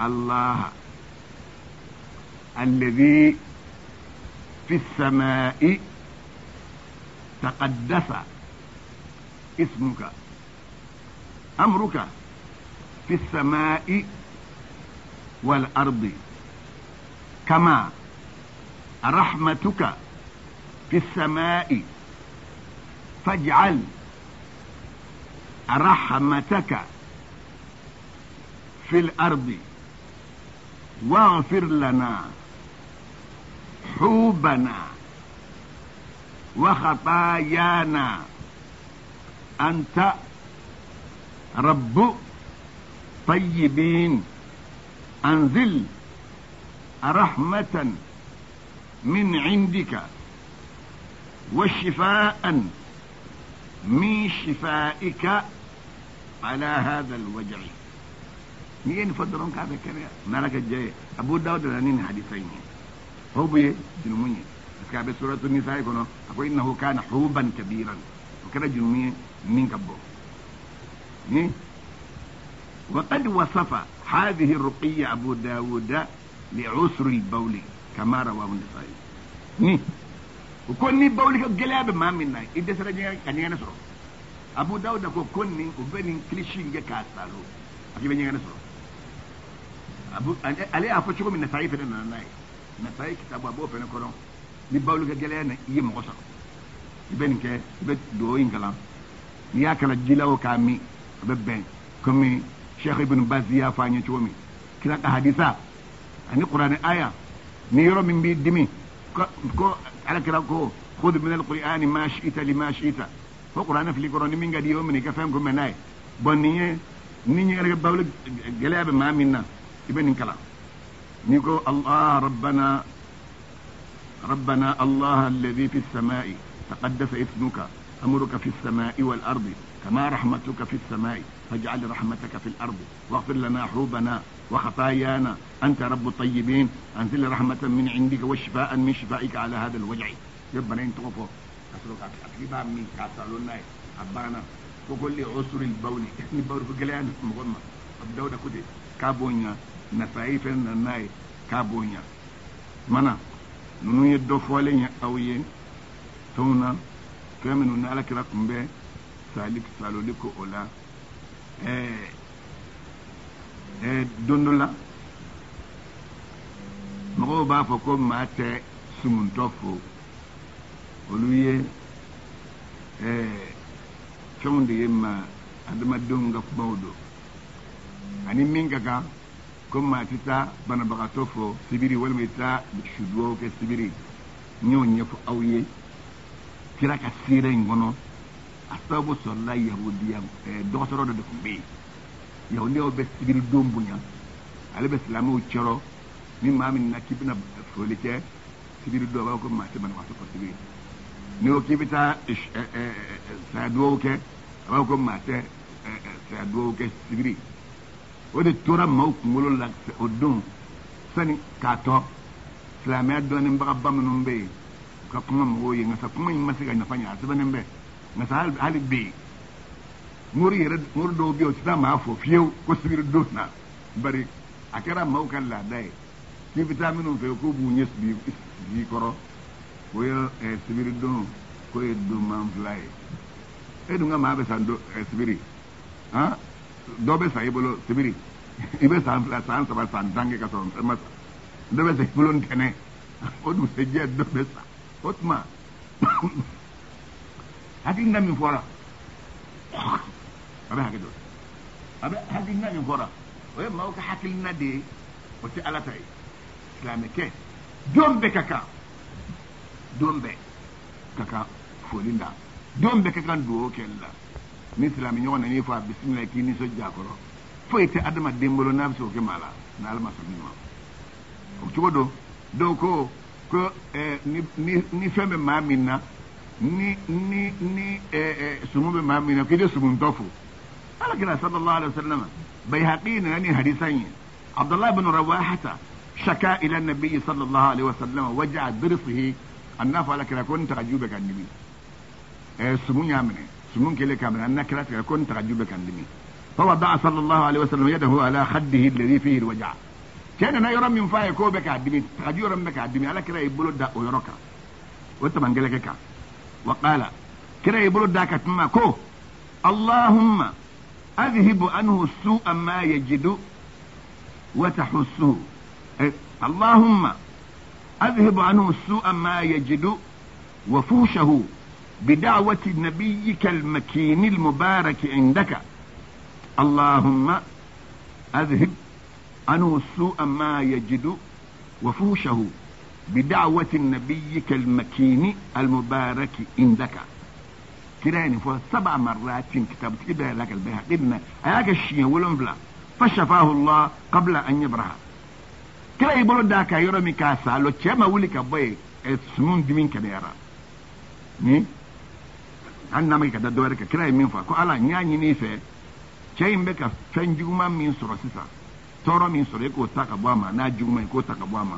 الله الذي في السماء تقدس اسمك امرك في السماء والارض كما رحمتك في السماء. فاجعل رحمتك في الأرض. واغفر لنا حوبنا وخطايانا. أنت رب طيبين. أنزل رحمة من عندك. وشفاء من شفائك على هذا الوجع. مين فضلهم كذا كريا مالك الجاي أبو داود لانين حديثين. هو بي جنمني كابة سورة النساء يقول أقول إنه كان حوبا كبيرا. وكذا جنمني من كبو إيه؟ وقد وصف هذه الرقية أبو داود لعسر البول. كما رواه النسائي ني وكون ني بولي كجلاب ما منا إذا سرجع كان ينسر أبو داود كو كون ني وبين كليشين جكاسالو أكيد بني ينسر abu ale a fɔ cogo min nasayi fɛnɛ nana n'a ye nasayi kitabu a b'o fɛnɛ kɔnɔ ni bawulikɛ gɛlɛya na i ye mɔgɔ sɔrɔ i bɛ nin kɛ i bɛ dugawu in kalan n'i y'a kalan jilaw k'a min a bɛ bɛn komi sheikh ibn bazi y'a fɔ an ye cogo min kira ka hadisa ani kuranɛ aya نيرو من بيد دمي. على كلا كو خذ من القرآن ما شئت لما شئت. فقرآن في القرآن من قد يوم منك فهم كم ناي بني نيني أرجع بقول جلاب ما منا. يبين كلا نيكو الله ربنا ربنا الله الذي في السماء. تقدس اسمك. أمرك في السماء والأرض. كما رحمتك في السماء. فاجعل رحمتك في الأرض واغفر لنا حروبنا وخطايانا. أنت رب الطيبين. أنزل رحمة من عندك وشفاء من شفائك على هذا الوجع. يبقى انت توفو أسلوك أكيبا من كاسالونا أبانا وكل عسر البول البول في قليان مغمى. الدولة كده. كابونيا. نسايف الناي. كابونيا. منا. nunu ye dɔ fɔlen ye aw ye fɛnw na fɛn minnu ni saloli ko o la mɔgɔw b'a fɔ ko maa tɛ sumuntɔ fo olu ye fɛnw de ye ma adamadenw ka kumaw don ani min ka kan ko maa ti taa banabagatɔ fo sibiri walima i taa suduwaw kɛ sibiri. N y'o ɲɛfɔ aw ye kira ka seere in kɔnɔ a sababu sɔrɔla yahudiya ɛɛ dɔgɔtɔrɔ dɔ de tun bɛ yen yahudiyaw bɛ sibiri don bonya ale bɛ silamɛw cɛrɔ ni maa min na k'i bɛna foli kɛ sibiri don a b'a fɔ ko maa tɛ banabagatɔ fɔ sibiri n'i ko k'i bɛ taa saya duwaw kɛ a b'a fɔ ko maa tɛ saya duwaw kɛ sibiri o de tora maaw kunkolo la o don sani k'a tɔ silamɛya dɔɔnibaga bamananw bɛ yen ka kuma mɔgɔw ye nka kuma in ma se ka nafa ɲɛ a sɛbɛnnen bɛ nka hali yen mori yɛrɛ mori dɔw bɛ yen o tɛ taa maa fɔ fiyewu ko sibiri don na. Bari a kɛra maaw ka laada ye k'i bɛ taa minnu fɛ k'u b'u ɲɛ sigi kɔrɔ o ye sibiri don k'o ye don man fila ye e dun ka maa bɛ san sibiri han dɔ bɛ san i bolo sibiri i bɛ san fila san saba san tan kɛ ka sɔrɔ fɛn ma san dɔ bɛ san i bolo ntɛnɛn o dugusɛjɛ dɔ bɛ san o tuma kan don bɛɛ ka kan foli la don bɛɛ ka kan dugawu kɛli la ni silamɛ ɲɔgɔn na n'i fɔ a bisimila k'i nisɔndiya a kɔrɔ foyi tɛ adamaden bolo n'a bɛ se o kɛ maa la n'a ala ma sɔn min ma o cogo don dɔw ko ko ɛɛ ni ni ni fɛn bɛ maa min na ni ni ni sumu bɛ maa min na k'i tɛ sumuntɔ fo ala kira sallallahu alaihi wa sallam bayhaqi nana ni hadisan ye abdullahi bin rawahata shaka ila nabiyyi sallallahu alaihi wa sallam waja'a dirsihi annafa ala kira ko n taga jube kan dimi ɛɛ sumu y'a minɛ sumun kele kamera anna kira tigɛ ko n taga jube kan dimi فوضع صلى الله عليه وسلم يده على خده الذي فيه الوجع كان أنا يرى من فاي كو بك ادمي تاجي يرى بك ادمي على كره يبلو دا ويركا وانت من قالك كا وقال كره يبلو دا كتما كو اللهم أذهب عنه السوء ما يجد وتحسه إيه؟ اللهم أذهب عنه السوء ما يجد وفوشه بدعوة نبيك المكين المبارك عندك اللهم أذهب عنه السوء ما يجد وفوشه بدعوة نبيك المكين المبارك عندك. كده يعني فوق سبع مرات كتاب كده لك البيها. قلنا اياك الشيء ولنفلا فشفاه الله قبل أن يبرها كده يقولوا داك يرمي كاسا. لو تشما ولك بوي إسمون دمين كده in bɛ ka fɛn juguman min sɔrɔ sisan tɔɔrɔ min sɔrɔ e k'o ta ka bɔ a ma n'a juguman ye k'o ta ka bɔ a ma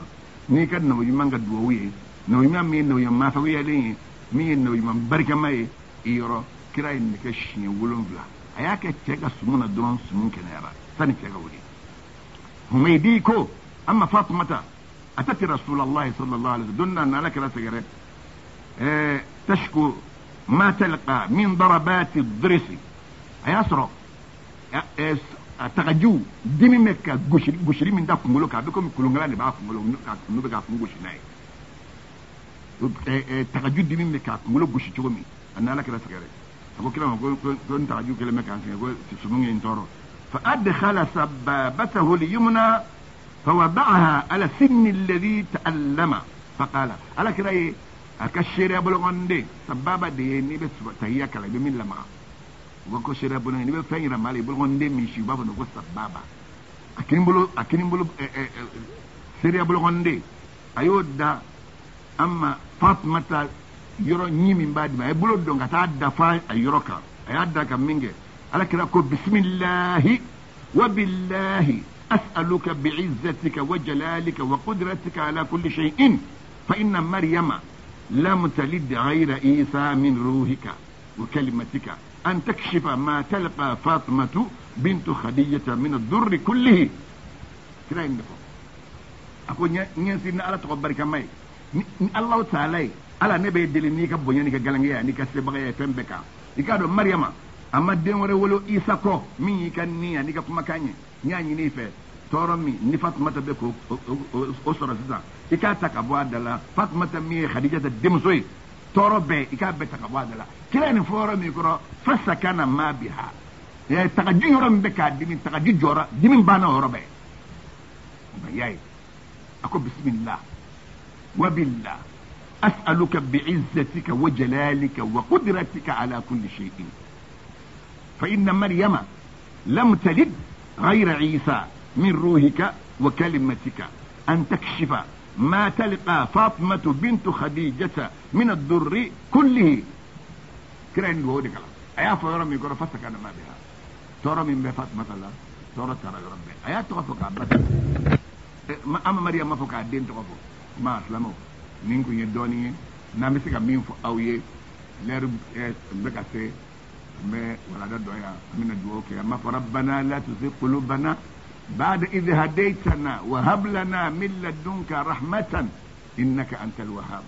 n'i ka nabi ɲuman ka duwawu ye nabi ɲuman min ye nabi ɲuman masawiyalen ye min ye nabi ɲuman barikama ye i yɔrɔ kira ye kɛ siɲɛ wolonfila a y'a kɛ cɛ ka sumun na dɔrɔn sumun kɛnɛyara sani cɛ ka wuli humaydi ko amma fatumata atati rasulallahi sallallahu alaihi don na ala kira sɛgɛrɛ ɛɛ tashku ma talqa min darabati dirisi a y'a sɔrɔ a tagaju dimi mɛ ka gosiri gosiri min da kunkolo kan a bɛ komi kolonkala de b'a kunkolo n'u bɛ k'a kun gosi n'a ye tagaju dimi mɛ k'a kunkolo gosi cogo min a ni ala kɛra sɛgɛrɛ a ko kira ma ko ko n tagaju kɛlen bɛ k'an sɛgɛn ko sumun ye n tɔɔrɔ fa adkhala sababatahu liyumna فوضعها على سن الذي تألم فقال على كده إيه aka seereya bologon de sababa de ye n'i bɛ tahiya kala i bɛ min lamaga u ko ko seereya bologon n'i bɛ fɛn yira maa la i bologon den min si u b'a fɔ ko sababa a kini bolo a kini bolo seereya bologon de a y'o da an ma fatumata yɔrɔ ɲi min b'a di ma a ye bolo dɔn ka taa dafa a yɔrɔ kan a y'a da ka min kɛ ala kira ko bisimilahi wa bilahi أسألك بعزتك وجلالك وقدرتك على كل شيء فإن مريم لم تلد غير عيسى من روحك وكلمتك أن تكشف ما تلقى فاطمة بنت خديجة من الضر كله. كده عندكم أقول نيسينا على تقبل كماي الله تعالى على نبي دل نيكا بنيا نيكا غلانيا نيكا سبغا يفمبكا يكادو مريم أما دين ولو عيسى كو مين يكا نيا نيكا كما كاني نيا ني tɔɔrɔ min ni fatumata k'o o sɔrɔ sisan i k'a ta ka bɔ a da la tɔɔrɔ i k'a bɛɛ ta ka bɔ a da la kira nin fɔ yɔrɔ min kɔrɔ fasa kana maa bi ha tagaji yɔrɔ min bɛ k'a dimi tagaji jɔra dimi banna o yɔrɔ bɛɛ nka y'a ye a ko bisimila wabila أسألك بعزتك وجلالك وقدرتك على كل شيء فإن مريم لم تلد غير عيسى من روحك وكلمتك أن تكشف ما تلقى فاطمة بنت خديجة من الضر كله. كرين يقول كلا أيا فورا من يقول فسك أنا ما بها ترى من بفاطمة الله؟ ترى ترى ربي أيا توفق عبد أما مريم ما فوق الدين توفق ما أسلموا نينكو يدوني نامسك مين فو أوي. لير بكاسي ما ولا دويا من الدوكي أما فربنا لا تزغ قلوبنا بعد إذ هديتنا وهب لنا من لدنك رحمة إنك أنت الوهاب.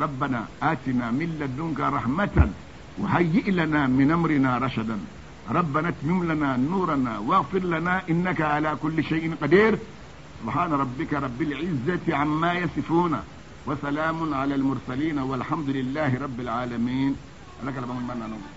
ربنا آتنا من لدنك رحمة وهيئ لنا من أمرنا رشدا. ربنا اتمم لنا نورنا واغفر لنا إنك على كل شيء قدير. سبحان ربك رب العزة عما يصفون وسلام على المرسلين والحمد لله رب العالمين. لك من